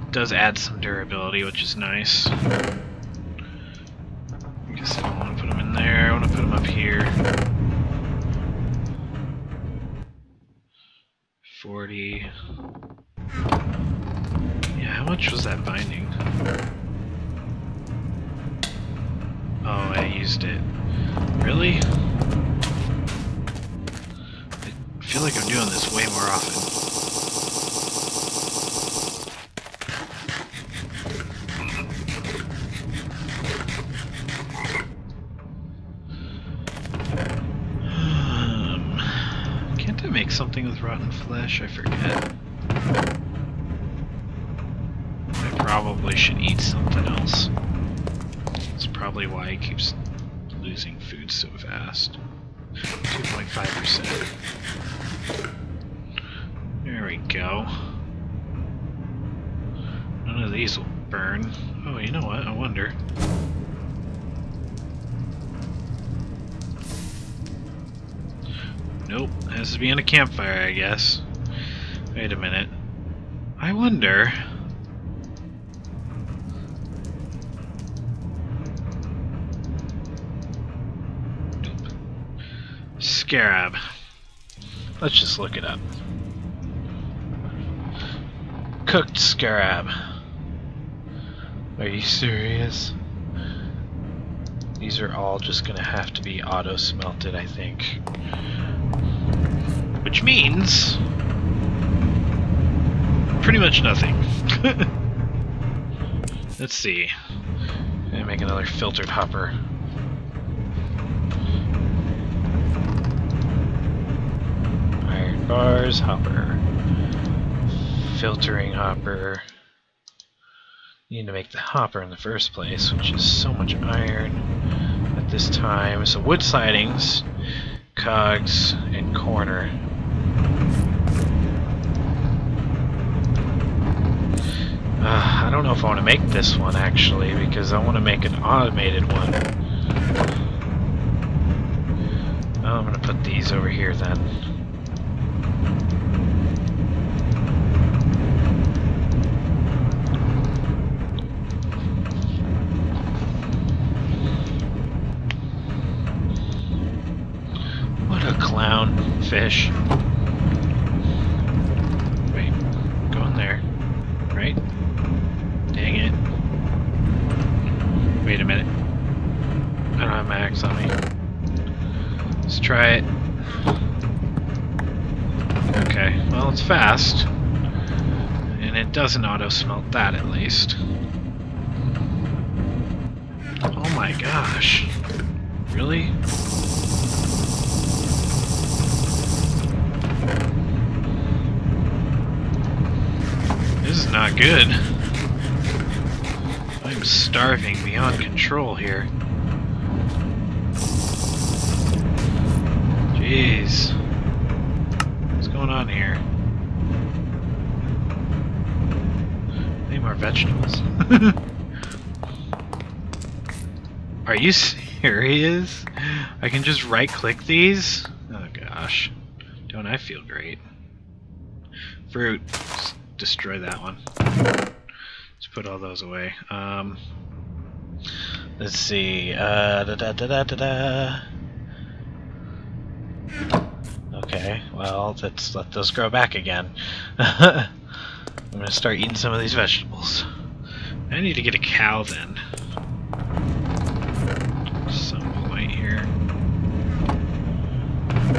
It does add some durability, which is nice. I guess I don't want to put them in there, I want to put them up here. 40. Be in a campfire, I guess. Wait a minute. I wonder. Scarab. Let's just look it up. Cooked scarab. Are you serious? These are all just gonna have to be auto smelted, I think. Which means pretty much nothing. Let's see. Gonna make another filtered hopper. Iron bars, hopper. Filtering hopper. Need to make the hopper in the first place, which is so much iron at this time. So wood sidings, cogs, and corner. Uh, I don't know if I want to make this one actually, because I want to make an automated one. Oh, I'm going to put these over here then. What a clown fish. Wait, go in there. Right? Dang it. Wait a minute. I don't have my axe on me. Let's try it. Okay, well it's fast. And it doesn't auto-smelt that at least. Oh my gosh. Really? This is not good. I'm starving beyond control here. Jeez. What's going on here? Need more vegetables. Are you serious? I can just right click these? Oh gosh. Don't I feel great. Fruit. Just destroy that one. Let's put all those away. Um, let's see. Uh, da da da da da da. Okay, well, let's let those grow back again. I'm gonna start eating some of these vegetables. I need to get a cow then. Some point here.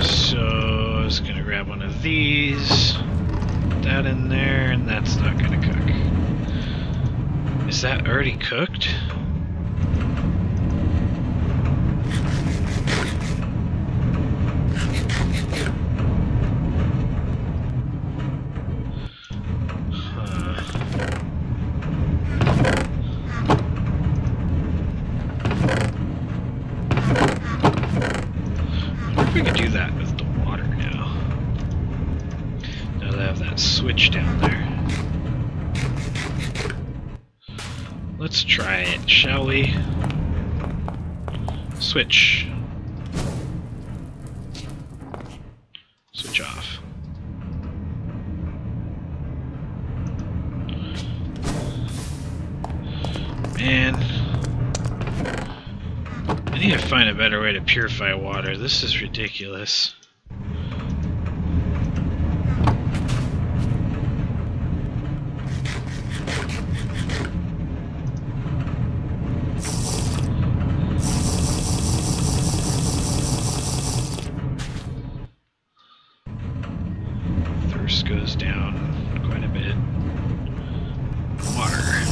So I was gonna grab one of these. Put that in there, and that's not gonna cook. Is that already cooked? Ridiculous. cost goes down quite a bit. Water.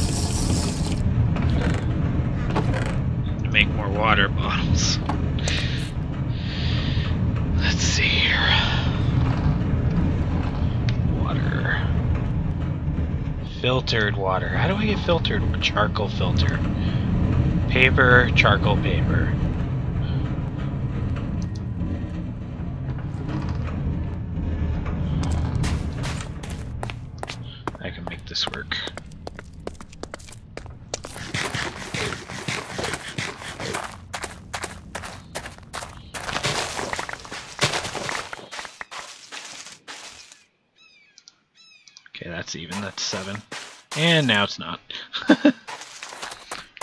To make more water bottles. Let's see here. Water. Filtered water. How do I get filtered? Charcoal filter. Paper, charcoal paper. I can make this work. Okay, that's even. That's seven. And now it's not.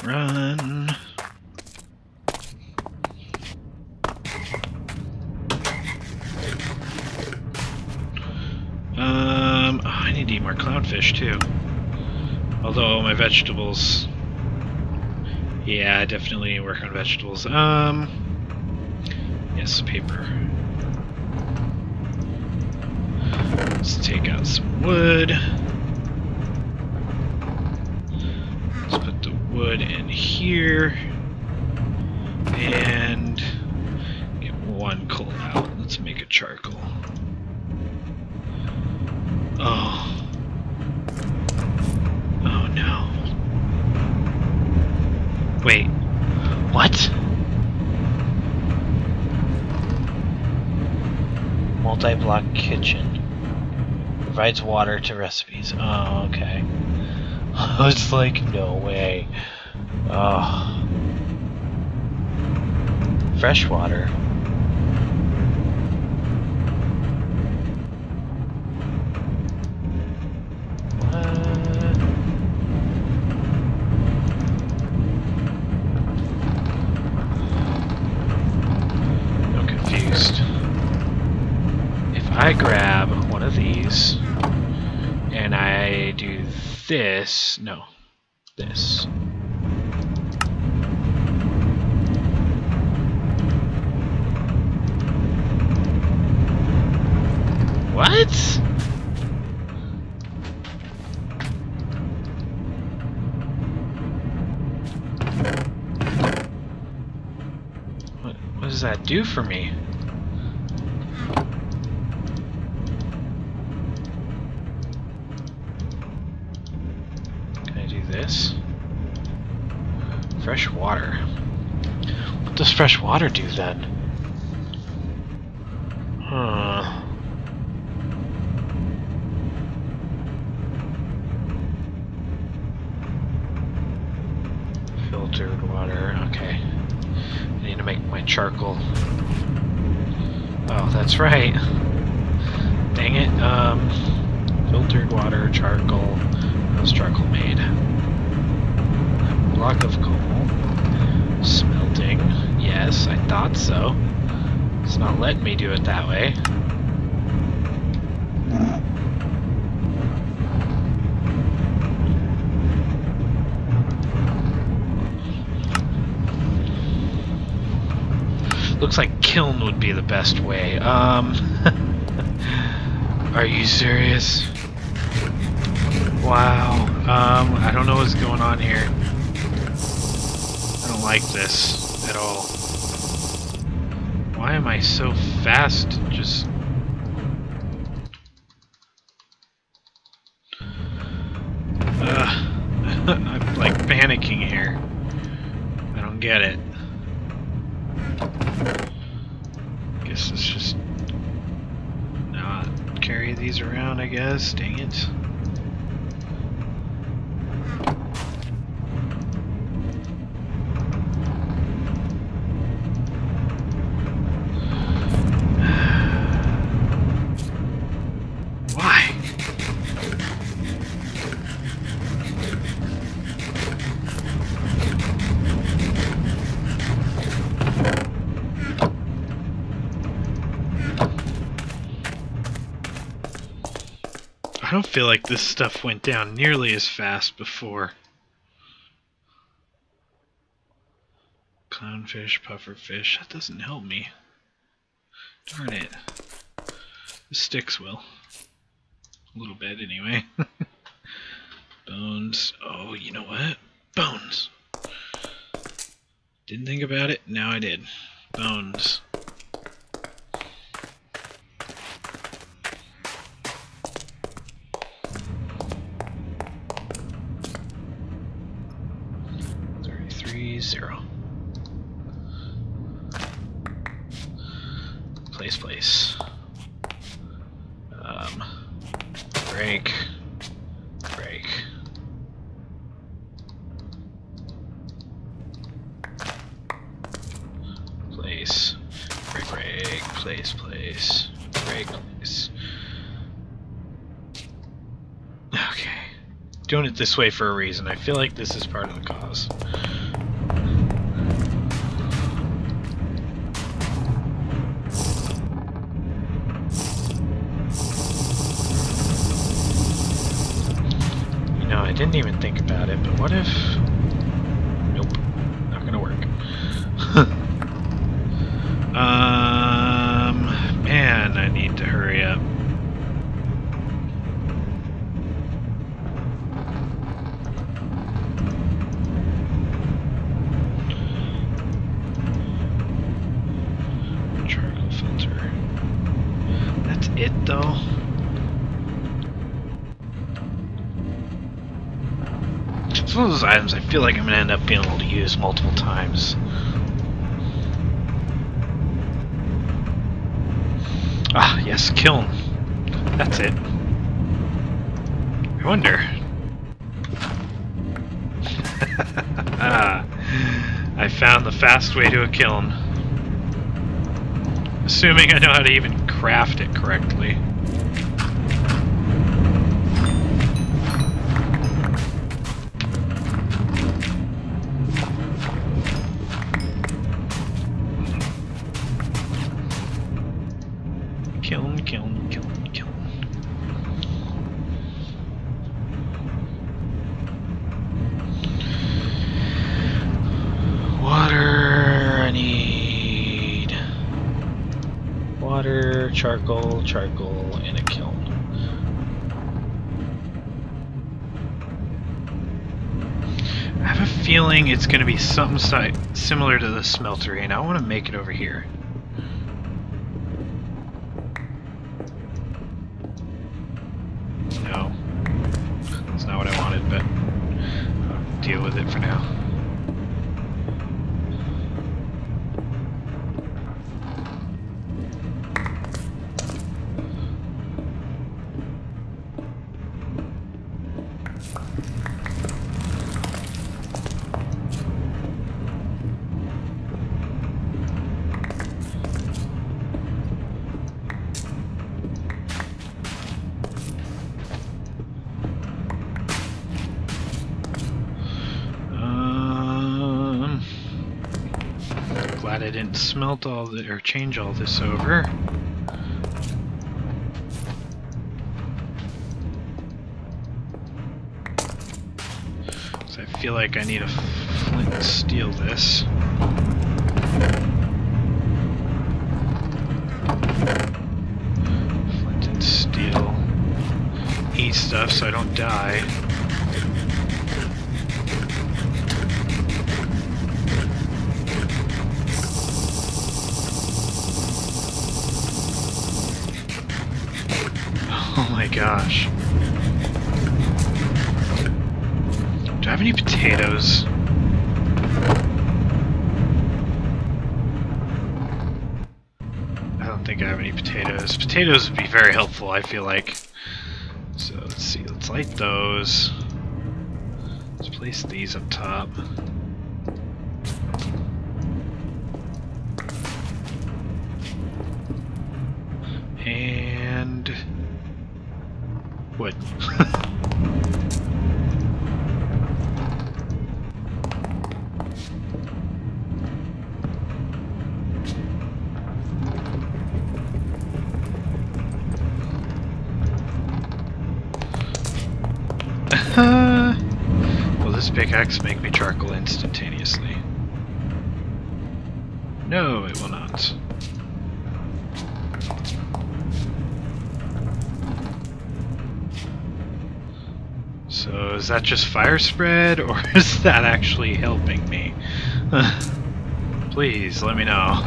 Run. Um, oh, I need to eat more clownfish too. Although my vegetables, yeah, definitely work on vegetables. Um, yes, paper. Let's take out some wood. Let's put the wood in here. And get one coal out. Let's make a charcoal. Oh. Oh no. Wait. What? Multi-block kitchen. Provides water to recipes. Oh, okay. I was like, no way. Oh. Fresh water. I'm confused. If I grab one of these and I do this, no, this. What? What, what does that do for me? Can I do this? Fresh water. What does fresh water do then? Feel like this stuff went down nearly as fast before. Clownfish, pufferfish, that doesn't help me. Darn it. The sticks will. A little bit, anyway. Bones. Oh, you know what? Bones. Didn't think about it. Now I did. Bones. Thirty-three zero. Place, place. Um, break, break. Place, break, break, place, place, break, place. Okay. Doing it way for a reason. I feel like this is part of the cause. You know, I didn't even think about it, but what if... Nope. Not gonna work. um... Man, I need to hurry up. Charcoal filter. That's it, though. It's one of those items I feel like I'm gonna end up being able to use multiple times. Ah, yes, kiln. That's it. I wonder. I found the fast way to a kiln. Assuming I know how to even craft it correctly. It's going to be something si similar to the smeltery, and I want to make it over here. The or change all this over. I feel like I need a I have any potatoes. Potatoes would be very helpful, I feel like. So let's see, let's light those. Let's place these up top. And wood. pickaxe make me charcoal instantaneously? No, it will not. So is that just fire spread, or is that actually helping me? Please, let me know.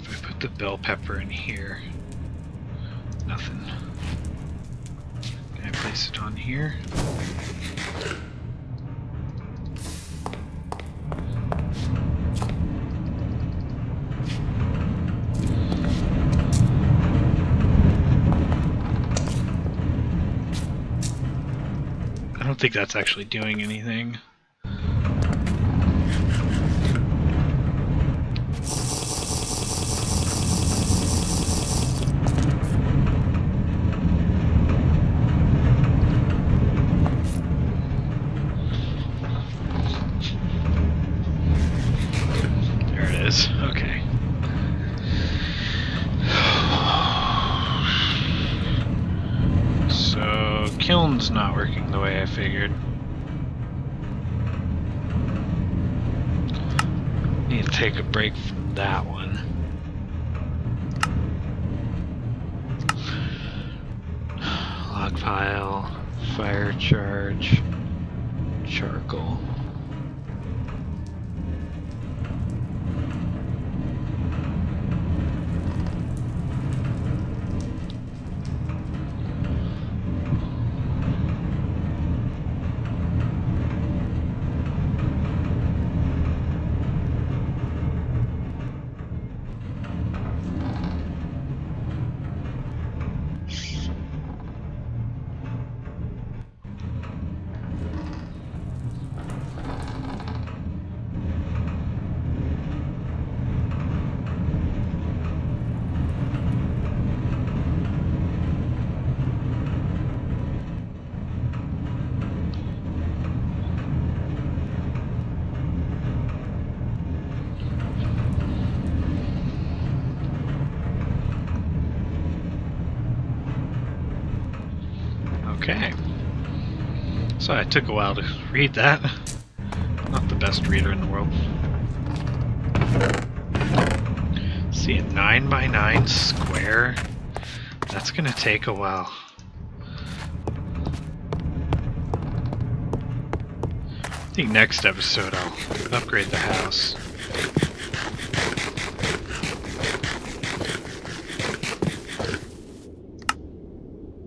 If I put the bell pepper in here, nothing. Can I place it on here? I don't think that's actually doing anything. There it is. Okay. So, kiln's not working the way I figured. Need to take a break from that one. Log pile, fire charge, charcoal. Okay. So it took a while to read that. Not the best reader in the world. See a 9 by 9 square? That's gonna take a while. I think next episode I'll upgrade the house.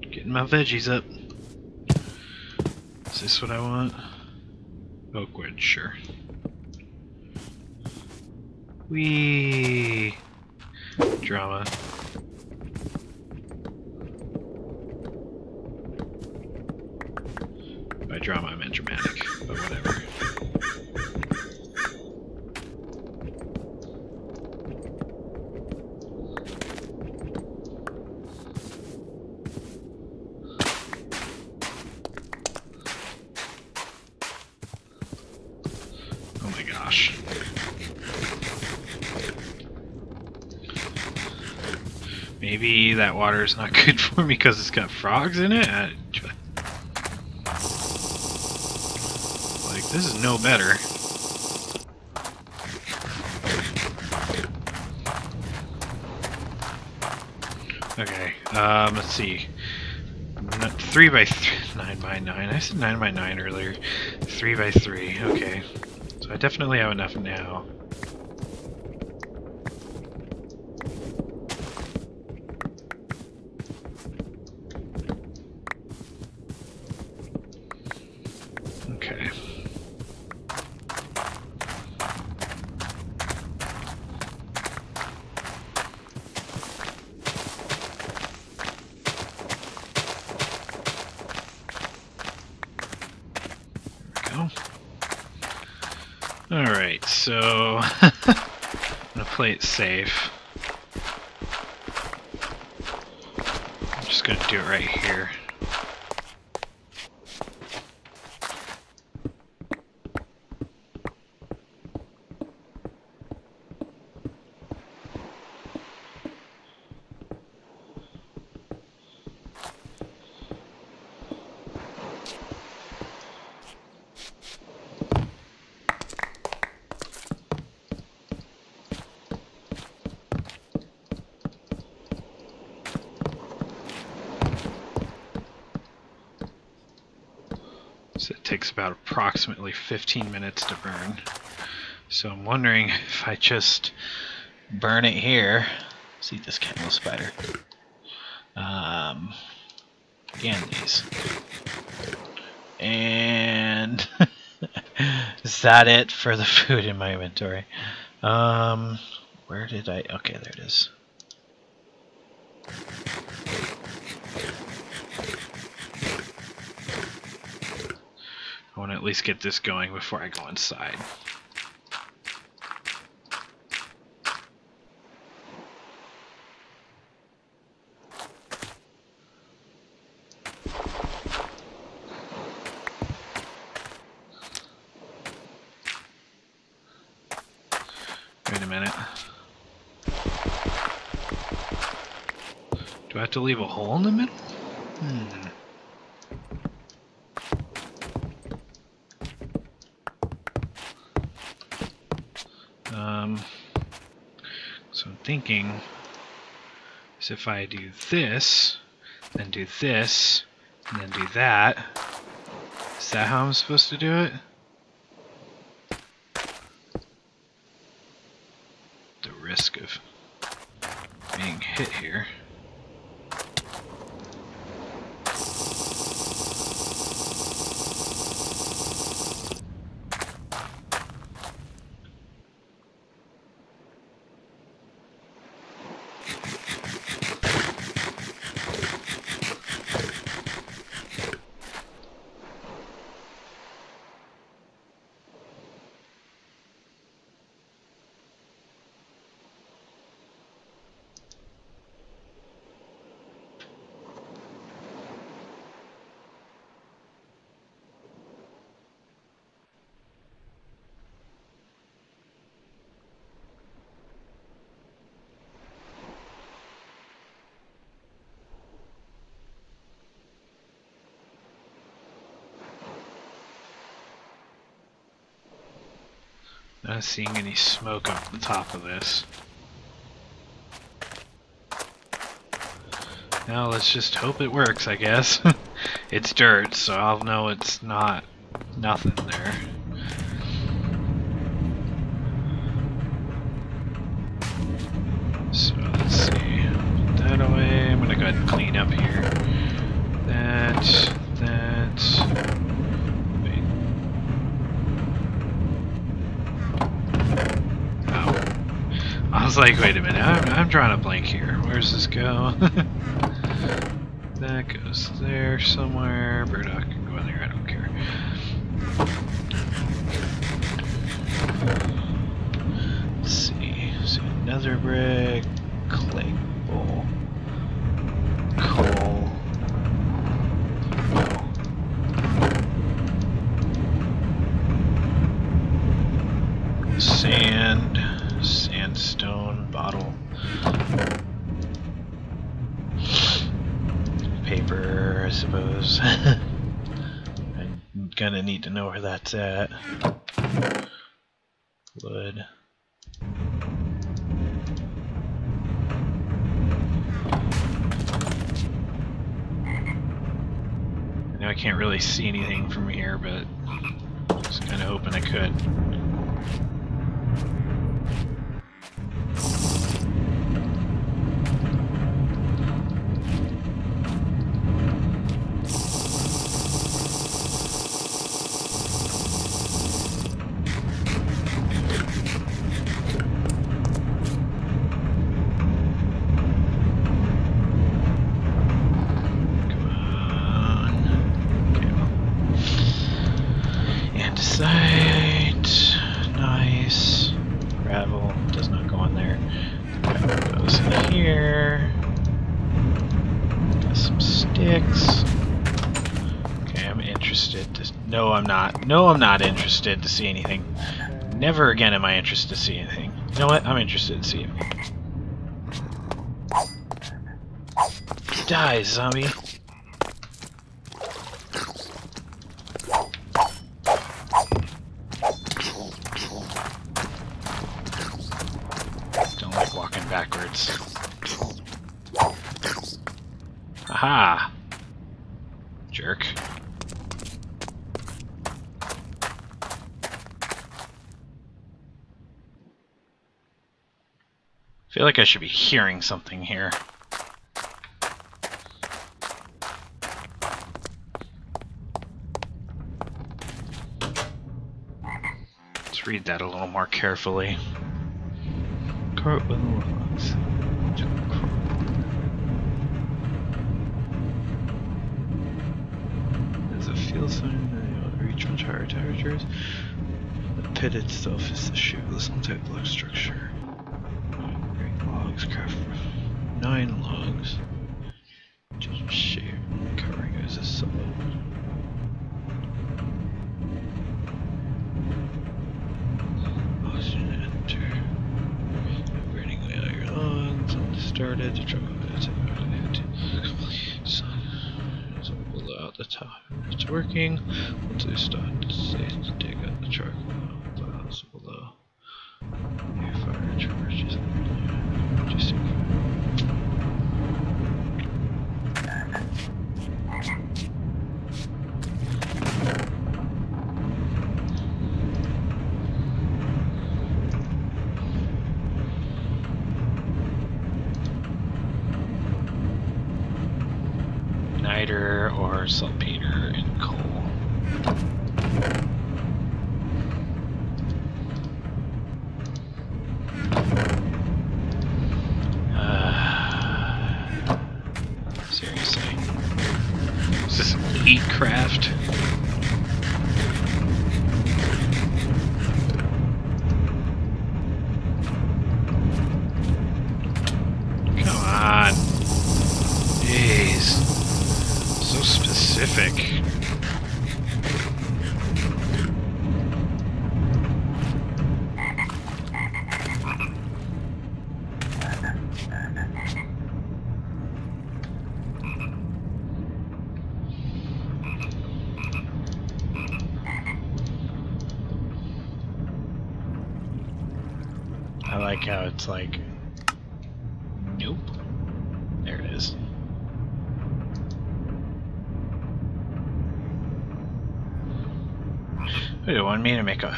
Getting my veggies up. Is this what I want? Oh, Oakwood, sure. Wee drama. By drama I meant dramatic, but whatever. Oh my gosh. Maybe that water is not good for me because it's got frogs in it? I- like, this is no better. Okay, um, let's see. N- Three by nine by nine. I said nine by nine earlier. Three by three. Okay, so I definitely have enough now. Okay. go. Alright, so I'm gonna play it safe. just gonna do it right here. So it takes about approximately 15 minutes to burn. So I'm wondering if I just burn it here. See this candle spider. Um, again, these. And is that it for the food in my inventory? Um, where did I? Okay, there it is. I want to at least get this going before I go inside. Wait a minute. Do I have to leave a hole in the middle? Hmm. Um, so I'm thinking is if I do this, then do this, and then do that. Is that how I'm supposed to do it? The risk of being hit here. Not seeing any smoke up the top of this. Now let's just hope it works, I guess. it's dirt, so I'll know it's not nothing there. So let's see. Put that away. I'm gonna go ahead and clean up here. That, that. Wait. Oh. I was like, wait a minute, I'm, I'm drawing a blank here. Where's this go? that goes there somewhere. Burdock can go in there, I don't care. Let's see. So another brick, clay bowl, coal. No. Sand, sandstone, bottle. Paper, I suppose. I'm gonna need at. Wood. I know I can't really see anything from here, but I was kind of hoping I could. Come on. Okay, well. Andesite. Nice. Gravel does not go in there. Gravel goes in here. This Dicks. Okay, I'm interested to... No, I'm not. No, I'm not interested to see anything. Never again am I interested to see anything. You know what? I'm interested to see it. Die, zombie. Don't like walking backwards. Aha! Jerk. feel like I should be hearing something here. Let's read that a little more carefully. There's a field sign that to reach much higher temperatures. The pit itself is the shapeless multi-block structure. Great logs craft nine logs. Just shape covering as a sub. Oxygen enter. Burning the iron logs. Started to try Sun is below out the top. It's working. Once they start to say to dig out the charcoal piles below. Your fire charges. Just niter or saltpeter and coal. Uh, seriously. Is this elite craft? Come on. Jeez. So specific. I like how like, nope. There it is. Wait, you want me to make a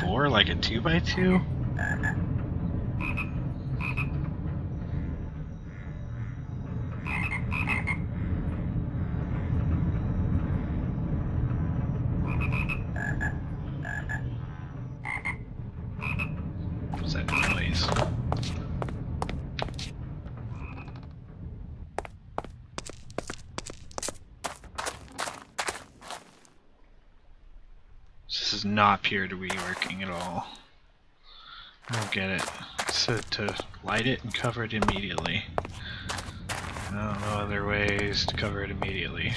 four, like a two by two? What's that noise? This does not appear to be working at all. I don't get it. It said to light it and cover it immediately. Know other ways to cover it immediately.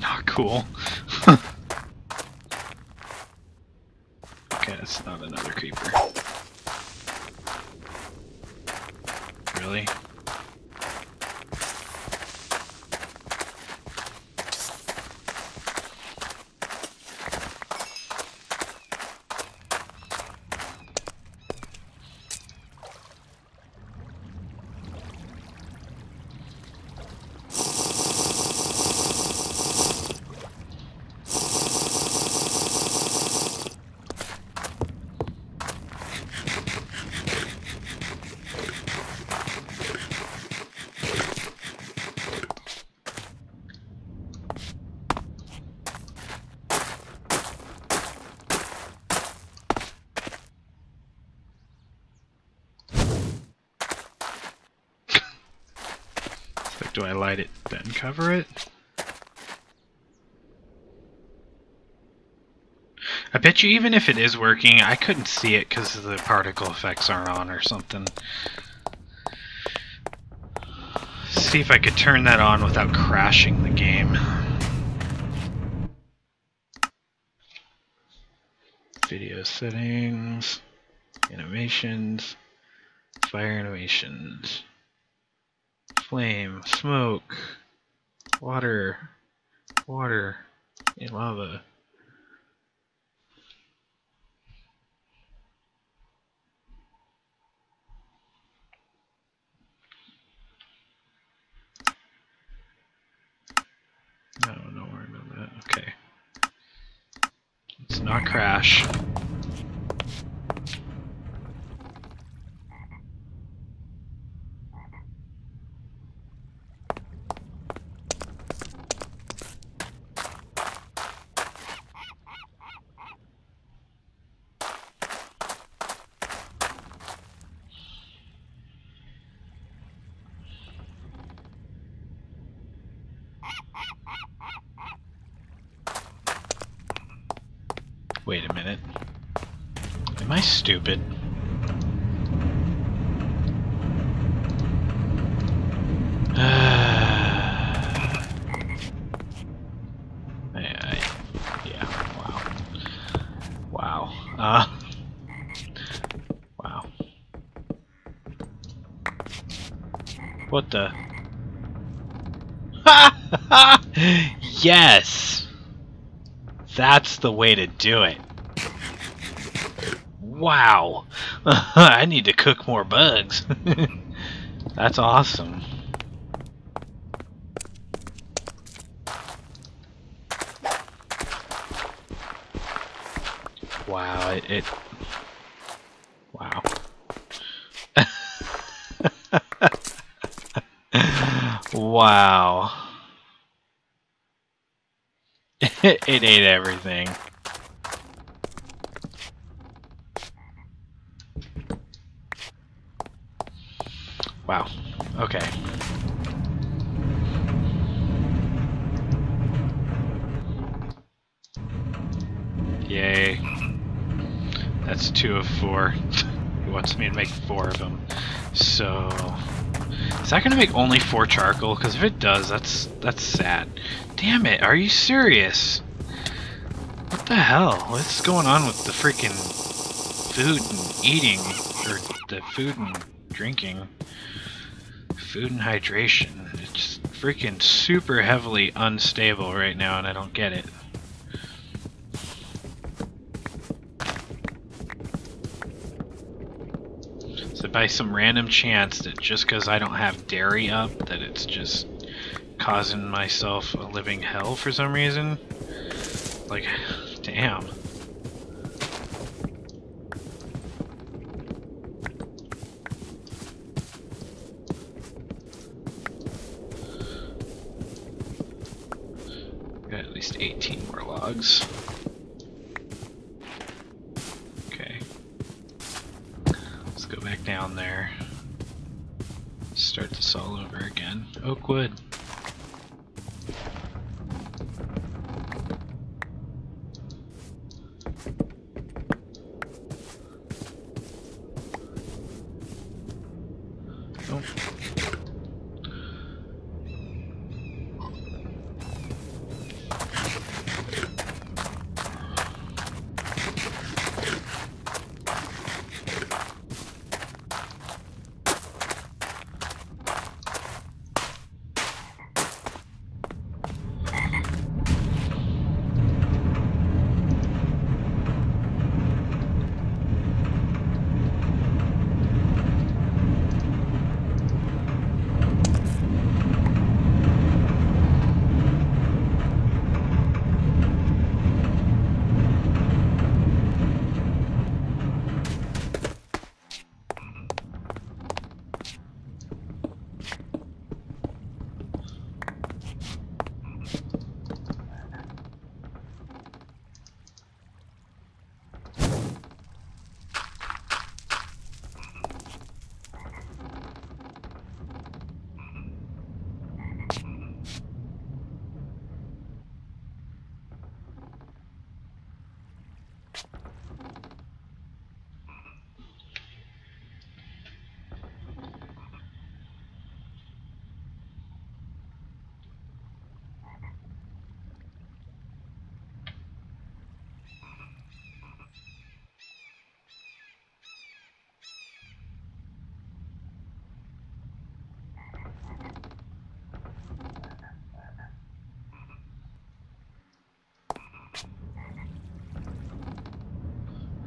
Not cool. okay, that's not another creeper. Really? Do I light it, then cover it? I bet you even if it is working, I couldn't see it because the particle effects aren't on or something. See if I could turn that on without crashing the game. Video settings, animations, fire animations, flame, smoke, water, water, and lava. No, don't worry about that. Okay. Let's not crash. Wait a minute. Am I stupid? I, I, yeah, wow. Wow. Uh, wow. What the? yes! That's the way to do it. Wow. I need to cook more bugs. That's awesome. Wow, it, it Wow. Wow. it ate everything. That gonna make only four charcoal? Because if it does, that's that's sad. Damn it, are you serious? What the hell? What's going on with the freaking food and eating? Or the food and drinking? Food and hydration. It's freaking super heavily unstable right now and I don't get it. By some random chance that just because I don't have dairy up, that it's just causing myself a living hell for some reason? Like, damn.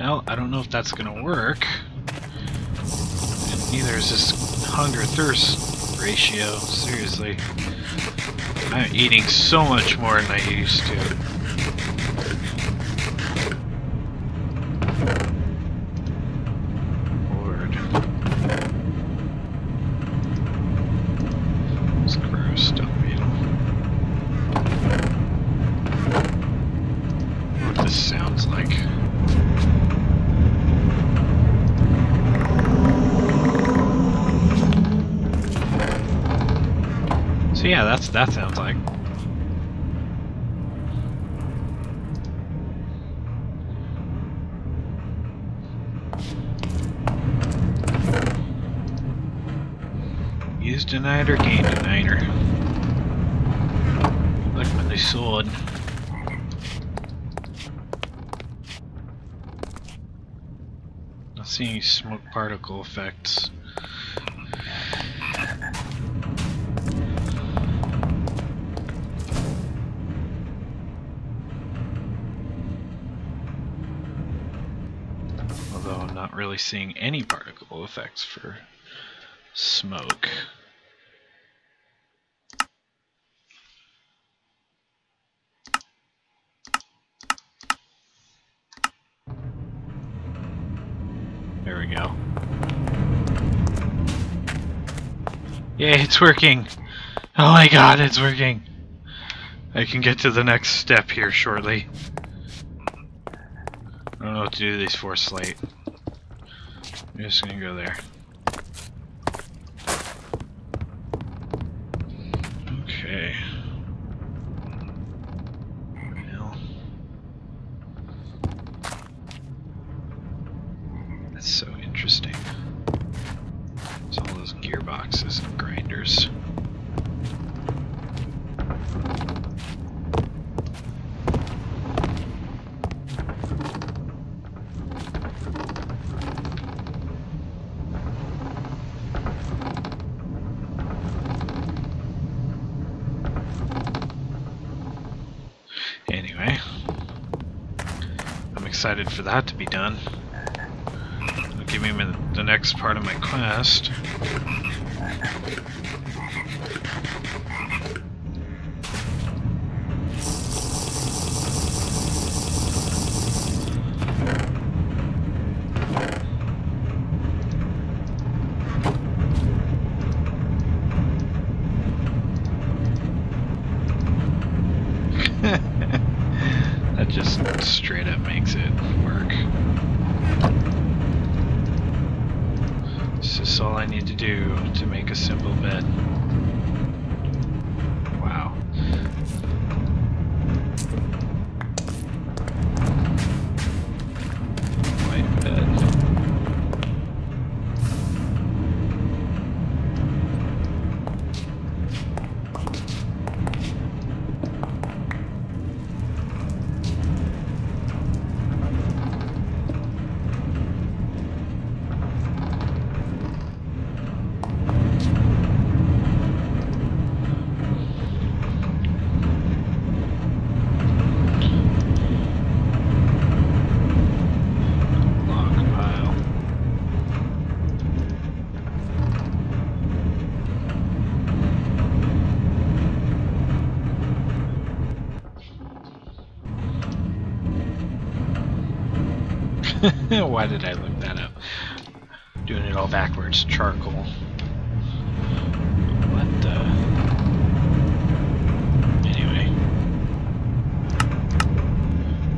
Well, I don't know if that's gonna work. And neither is this hunger-thirst ratio. Seriously. I'm eating so much more than I used to. Lord. It's gross stuff, beetle. What this sounds like. So yeah, that's that sounds like. Use denied or gain denier. Like when they sword. Not seeing smoke particle effects. Seeing any particle effects for smoke. There we go. Yay, it's working! Oh my god, it's working! I can get to the next step here shortly. I don't know what to do these four slate. I'm just gonna go there. Okay. Well. That's so interesting. It's all those gearboxes and grinders. Anyway, I'm excited for that to be done. It'll give me the- the next part of my quest. that just straight up makes it work. This is all I need to do to make a simple bed. Wow. White bed. Log pile. Why did I look that up? Doing it all backwards. Charcoal. What the? Anyway.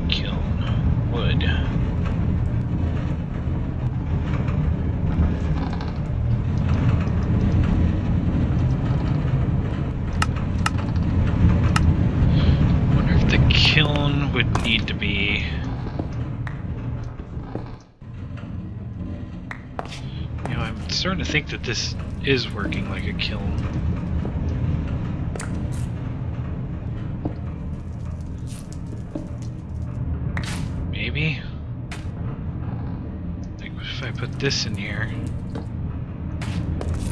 Kiln. Wood. Wonder if the kiln would need to be. You know, I'm starting to think that this is working like a kiln. Maybe? Like, if I put this in here,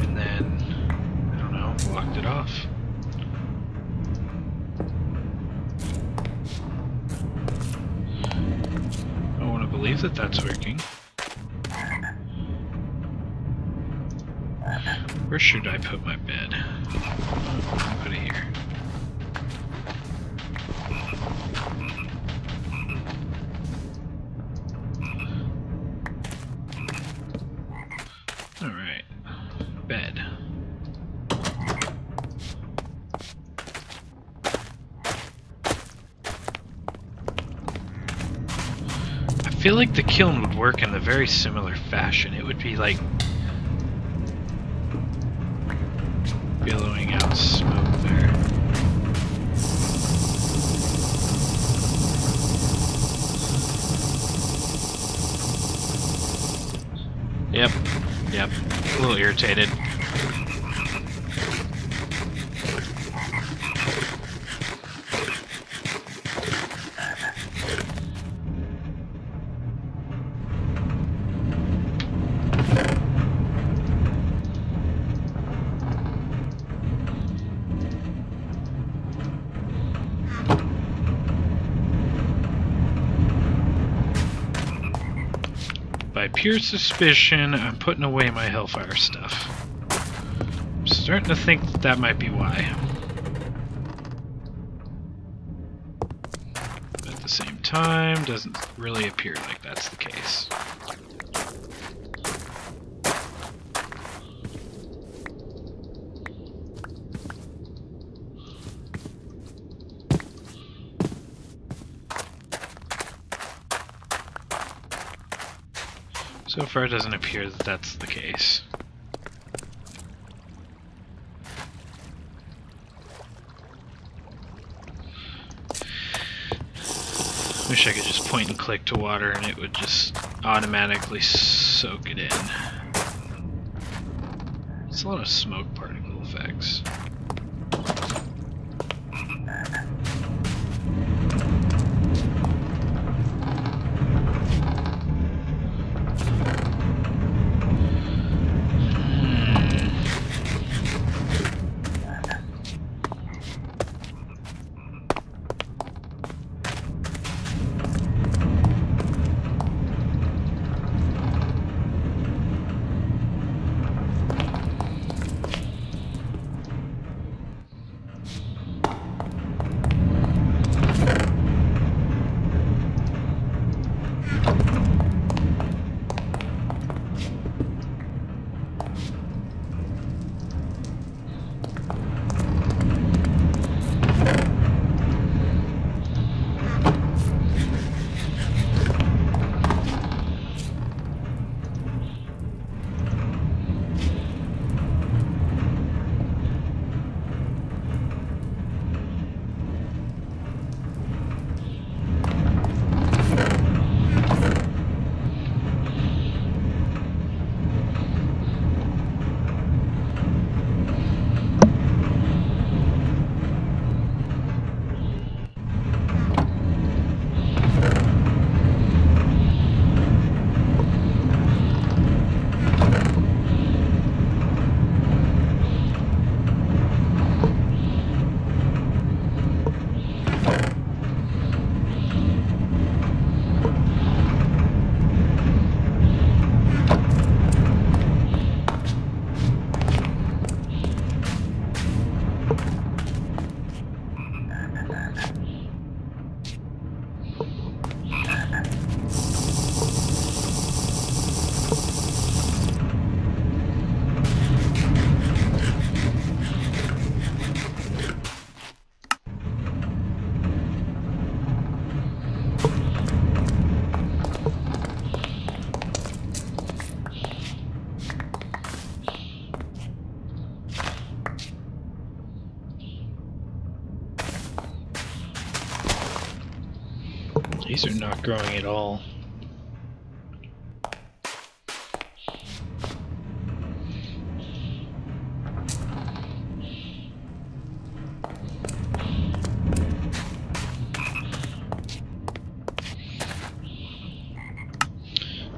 and then, I don't know, blocked it off. I want to believe believe that that's working. Where should I put my bed? Put it here. Alright. Bed. I feel like the kiln would work in a very similar fashion. It would be like billowing out smoke there. Yep, yep. A little irritated. By pure suspicion, I'm putting away my Hellfire stuff. I'm starting to think that, that might be why. But at the same time, doesn't really appear like that's the case. So far, it doesn't appear that that's the case. Wish I could just point and click to water and it would just automatically soak it in. It's a lot of smoke particle growing at all.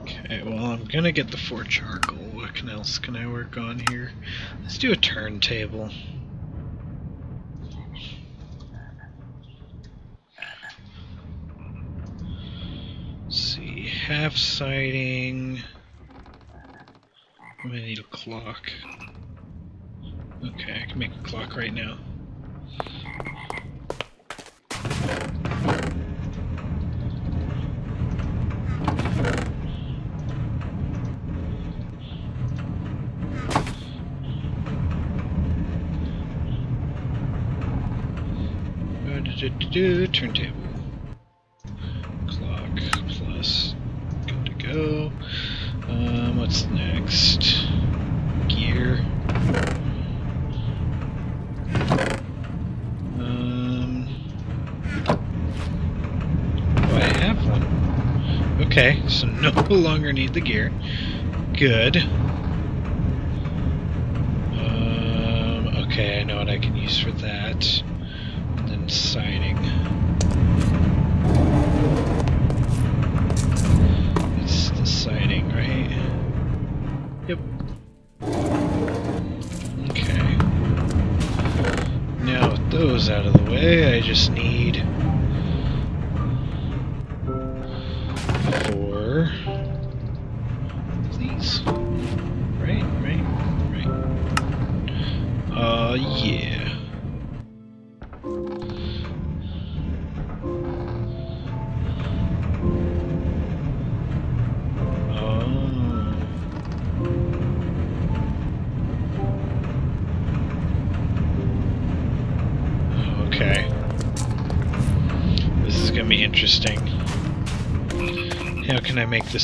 Okay, well I'm gonna get the four charcoal. What else can I work on here? Let's do a turntable. Have siding. I'm gonna need a clock. Okay, I can make a clock right now. Do-do-do-do, turntable. Clock plus. Good to go. Um, what's next? Gear. Um. Oh, I have one. Okay, so no longer need the gear. Good. Um, okay, I know what I can use for that.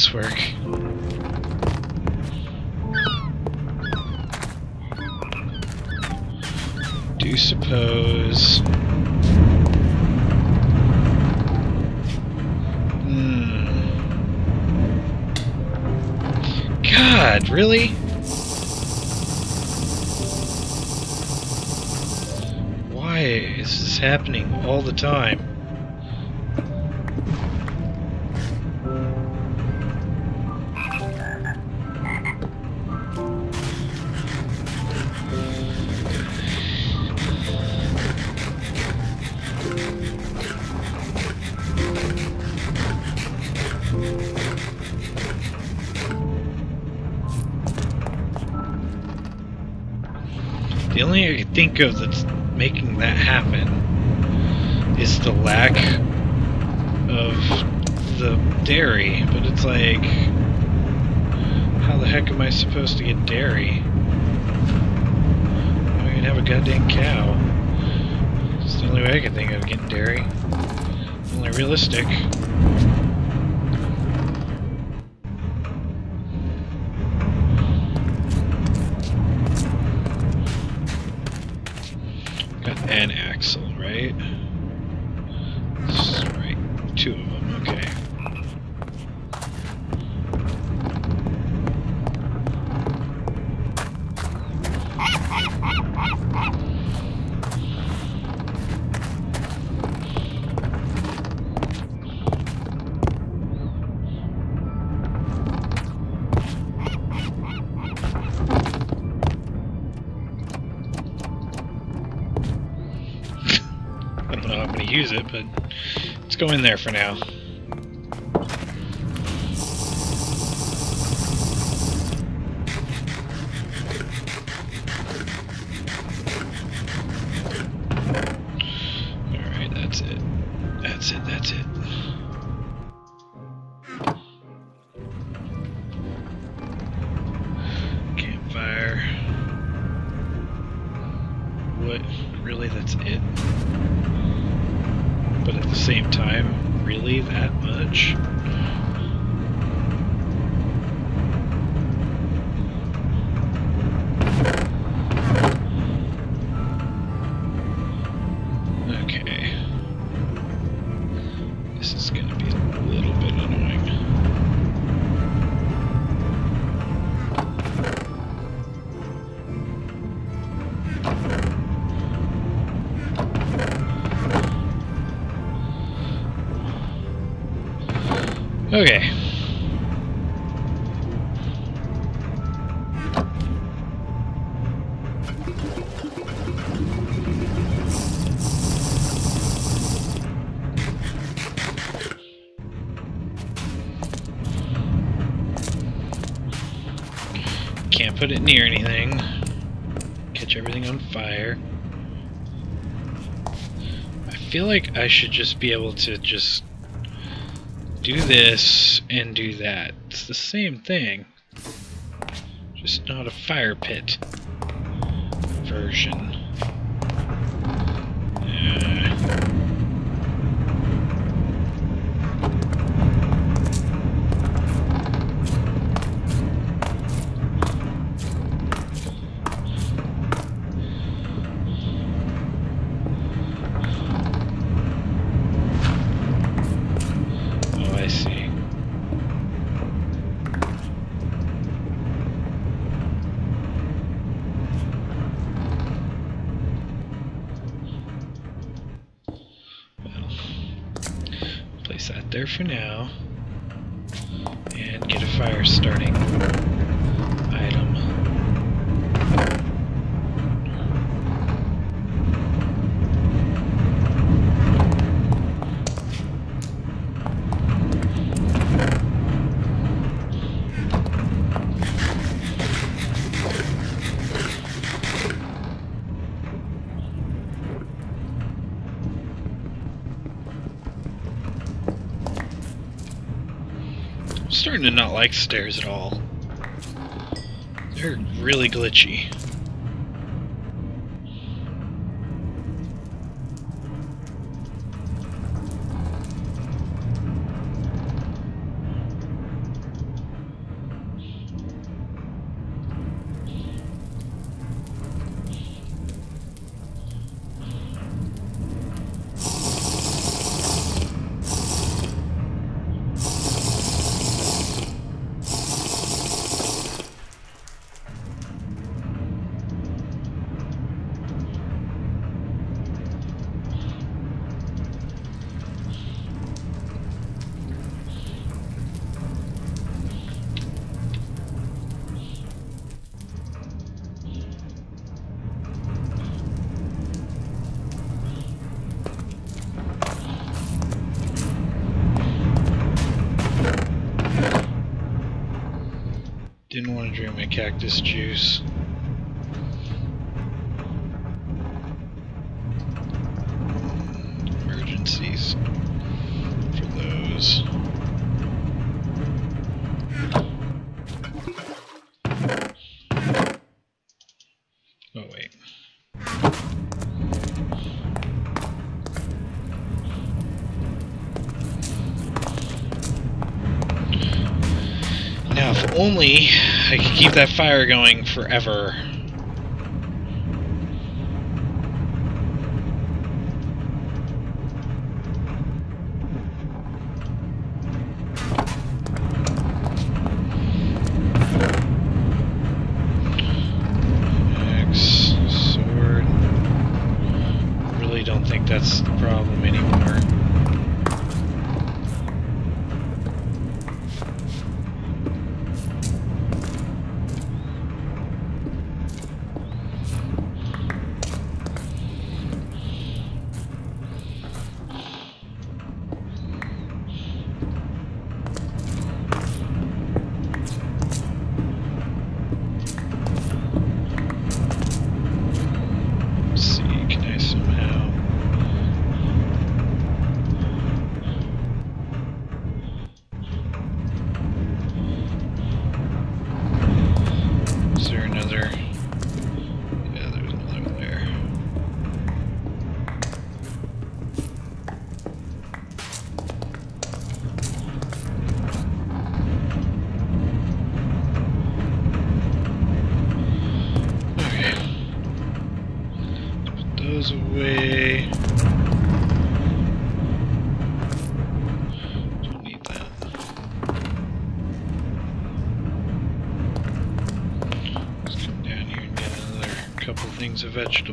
This work? Do you suppose. Hmm. God, really? Why is this happening all the time? Thing I think of that's making that happen is the lack of the dairy, but it's like, how the heck am I supposed to get dairy? I can have a goddamn cow. It's the only way I can think of getting dairy. Only realistic. There for now. Put it near anything. Catch everything on fire. I feel like I should just be able to just do this and do that. It's the same thing. Just not a fire pit for now. And get a fire starting item. I'm starting to not like stairs at all. They're really glitchy. Cactus juice. Emergencies for those. Oh wait. Now, if only keep that fire going forever. Couple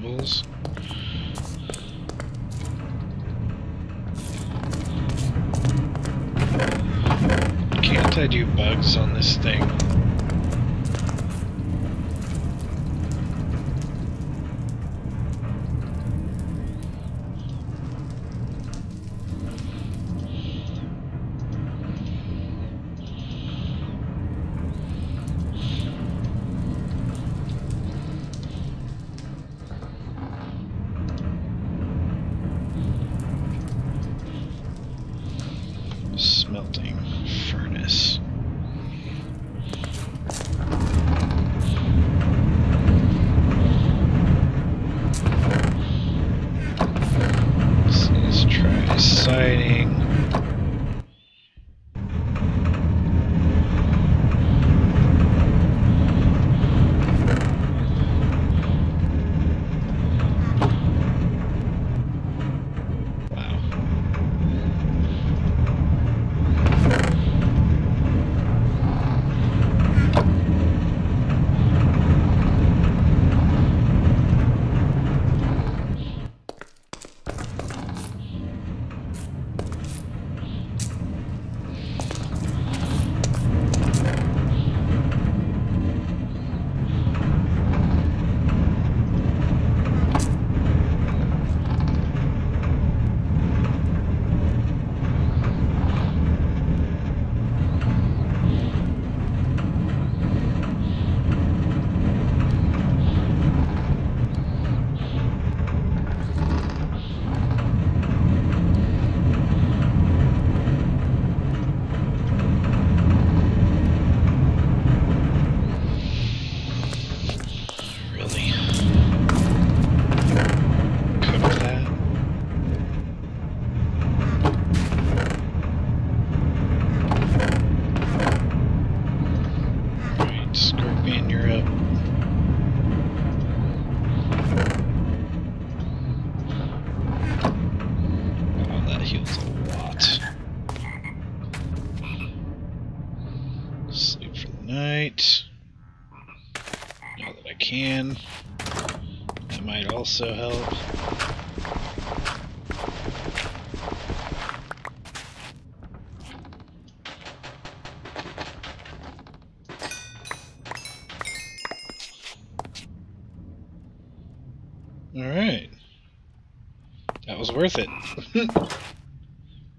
Worth it.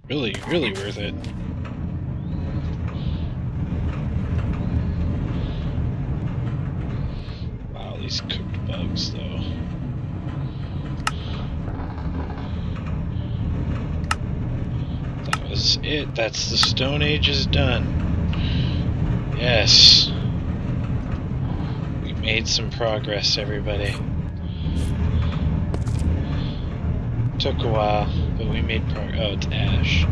really, really worth it. Wow, these cooked bugs, though. That was it. That's the Stone Age is done. Yes. We made some progress, everybody. took a while, but we made progress. Oh, uh, it's ash.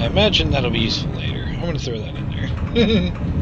I imagine that'll be useful later. I'm gonna throw that in there.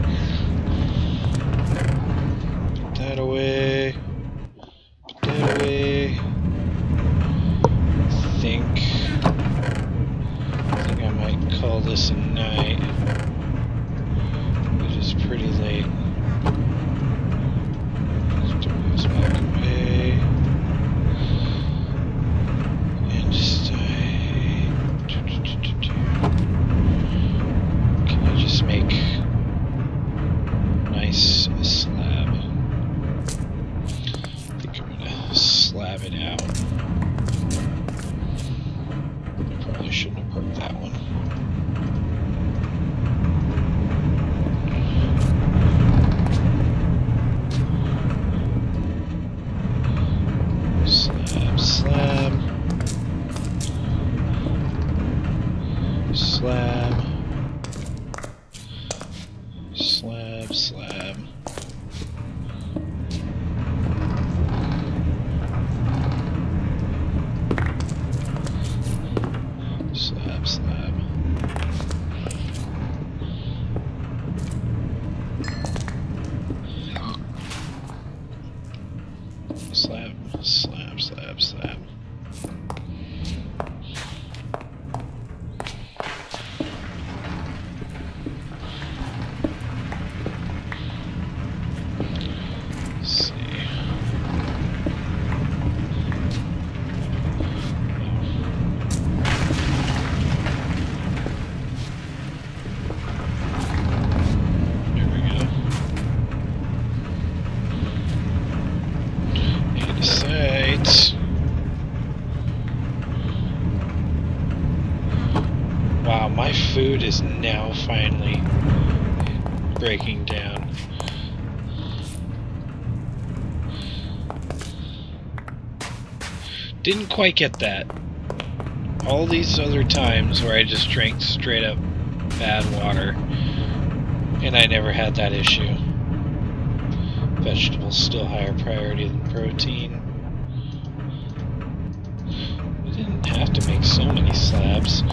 Didn't quite get that. All these other times where I just drank straight up bad water, and I never had that issue. Vegetables still higher priority than protein. We didn't have to make so many slabs.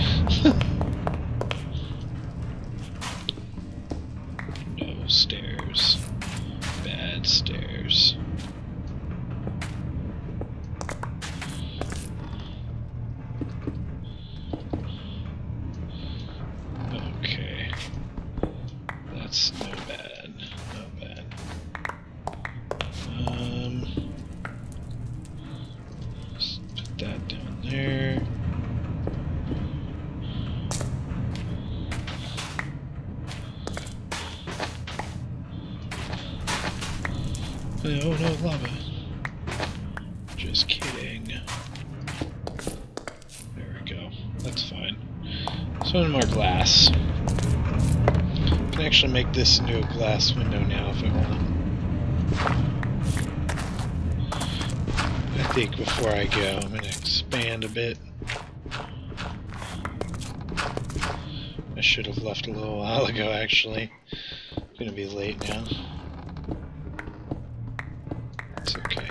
Glass window now if I want. I think before I go, I'm going to expand a bit. I should have left a little while ago, actually. It's going to be late now. It's okay.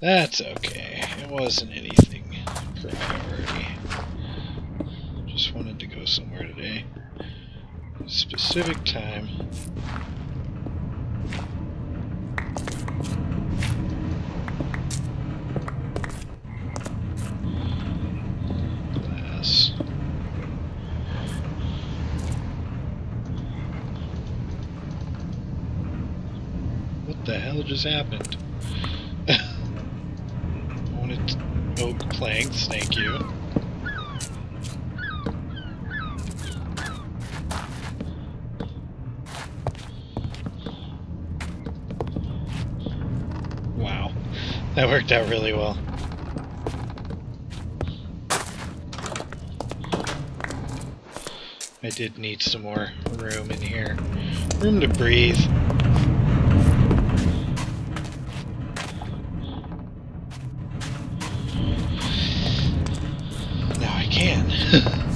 That's okay. It wasn't anything priority. Just wanted to go somewhere today. Specific time. Glass. What the hell just happened? I wanted oak planks, thank you. Wow, that worked out really well. I did need some more room in here. Room to breathe. Now I can.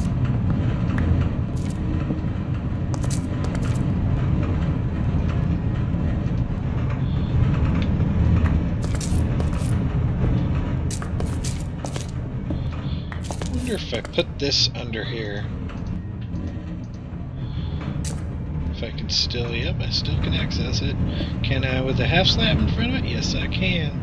wonder if I put this under here. Still, yep, I still can access it. Can I with a half slab in front of it? Yes, I can.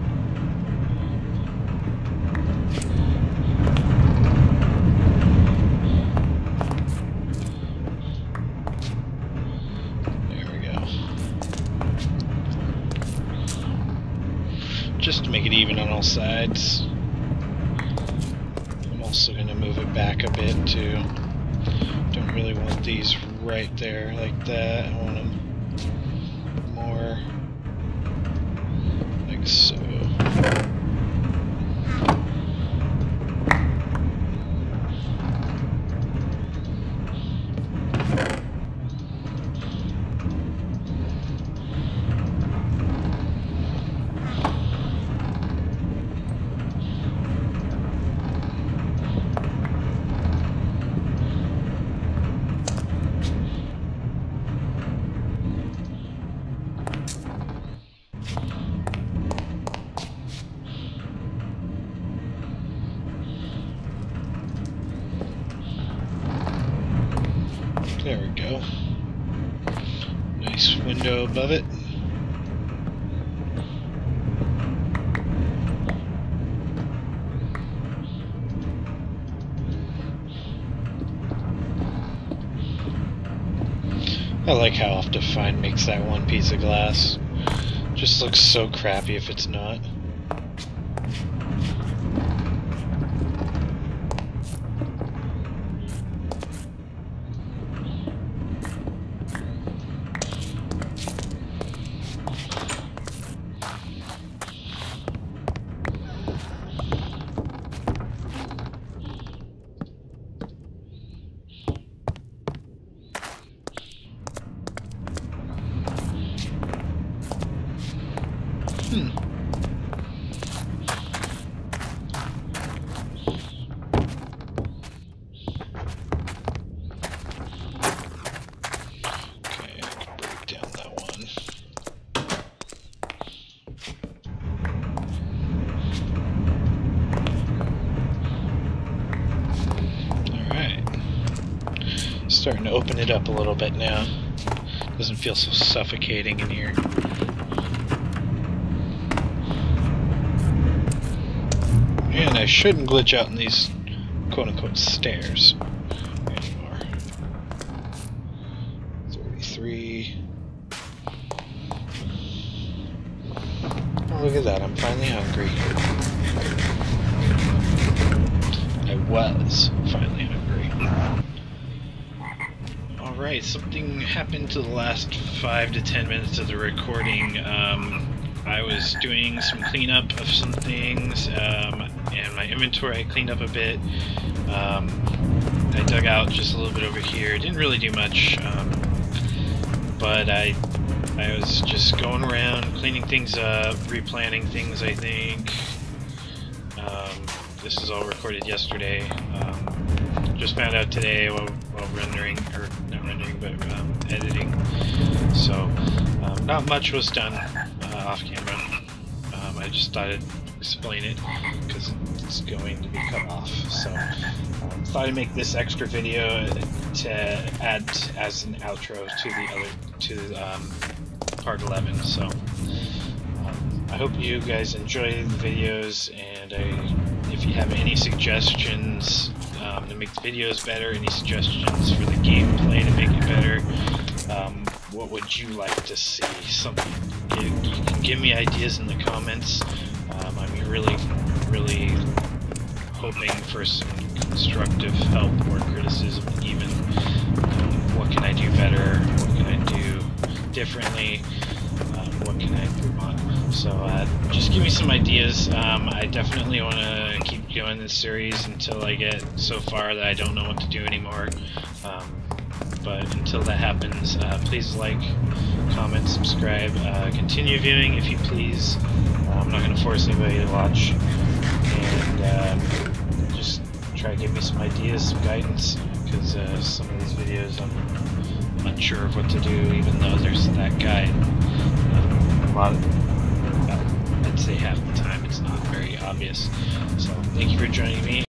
Above it. I like how OptiFine makes that one piece of glass. Just looks so crappy if it's not. Shouldn't glitch out in these quote-unquote stairs anymore. 33. Oh, look at that, I'm finally hungry. I was finally hungry. Alright, something happened to the last 5 to 10 minutes of the recording. Um, I was doing some cleanup of some things, um, inventory I cleaned up a bit. Um, I dug out just a little bit over here. Didn't really do much, um, but I I was just going around cleaning things up, replanting things. I think. Um, this is all recorded yesterday. Um, just found out today while, while rendering, or not rendering, but um, editing. So um, not much was done uh, off camera. Um, I just thought I'd explain it going to be cut off. So um, thought I'd make this extra video to add as an outro to the other to um, part 11. So um, I hope you guys enjoy the videos, and I, if you have any suggestions um, to make the videos better, any suggestions for the gameplay to make it better, um, what would you like to see? Something you, you can give me ideas in the comments. Um, I'm really, really hoping for some constructive help or criticism, even. Um, what can I do better? What can I do differently? Um, what can I improve on? So uh, just give me some ideas. Um, I definitely want to keep going this series until I get so far that I don't know what to do anymore. Um, but until that happens, uh, please like, comment, subscribe, uh, continue viewing if you please. Uh, I'm not going to force anybody to watch. Try to give me some ideas, some guidance, because uh, some of these videos I'm unsure of what to do, even though there's that guide. Um, a lot of, I'd say half the time it's not very obvious. So thank you for joining me.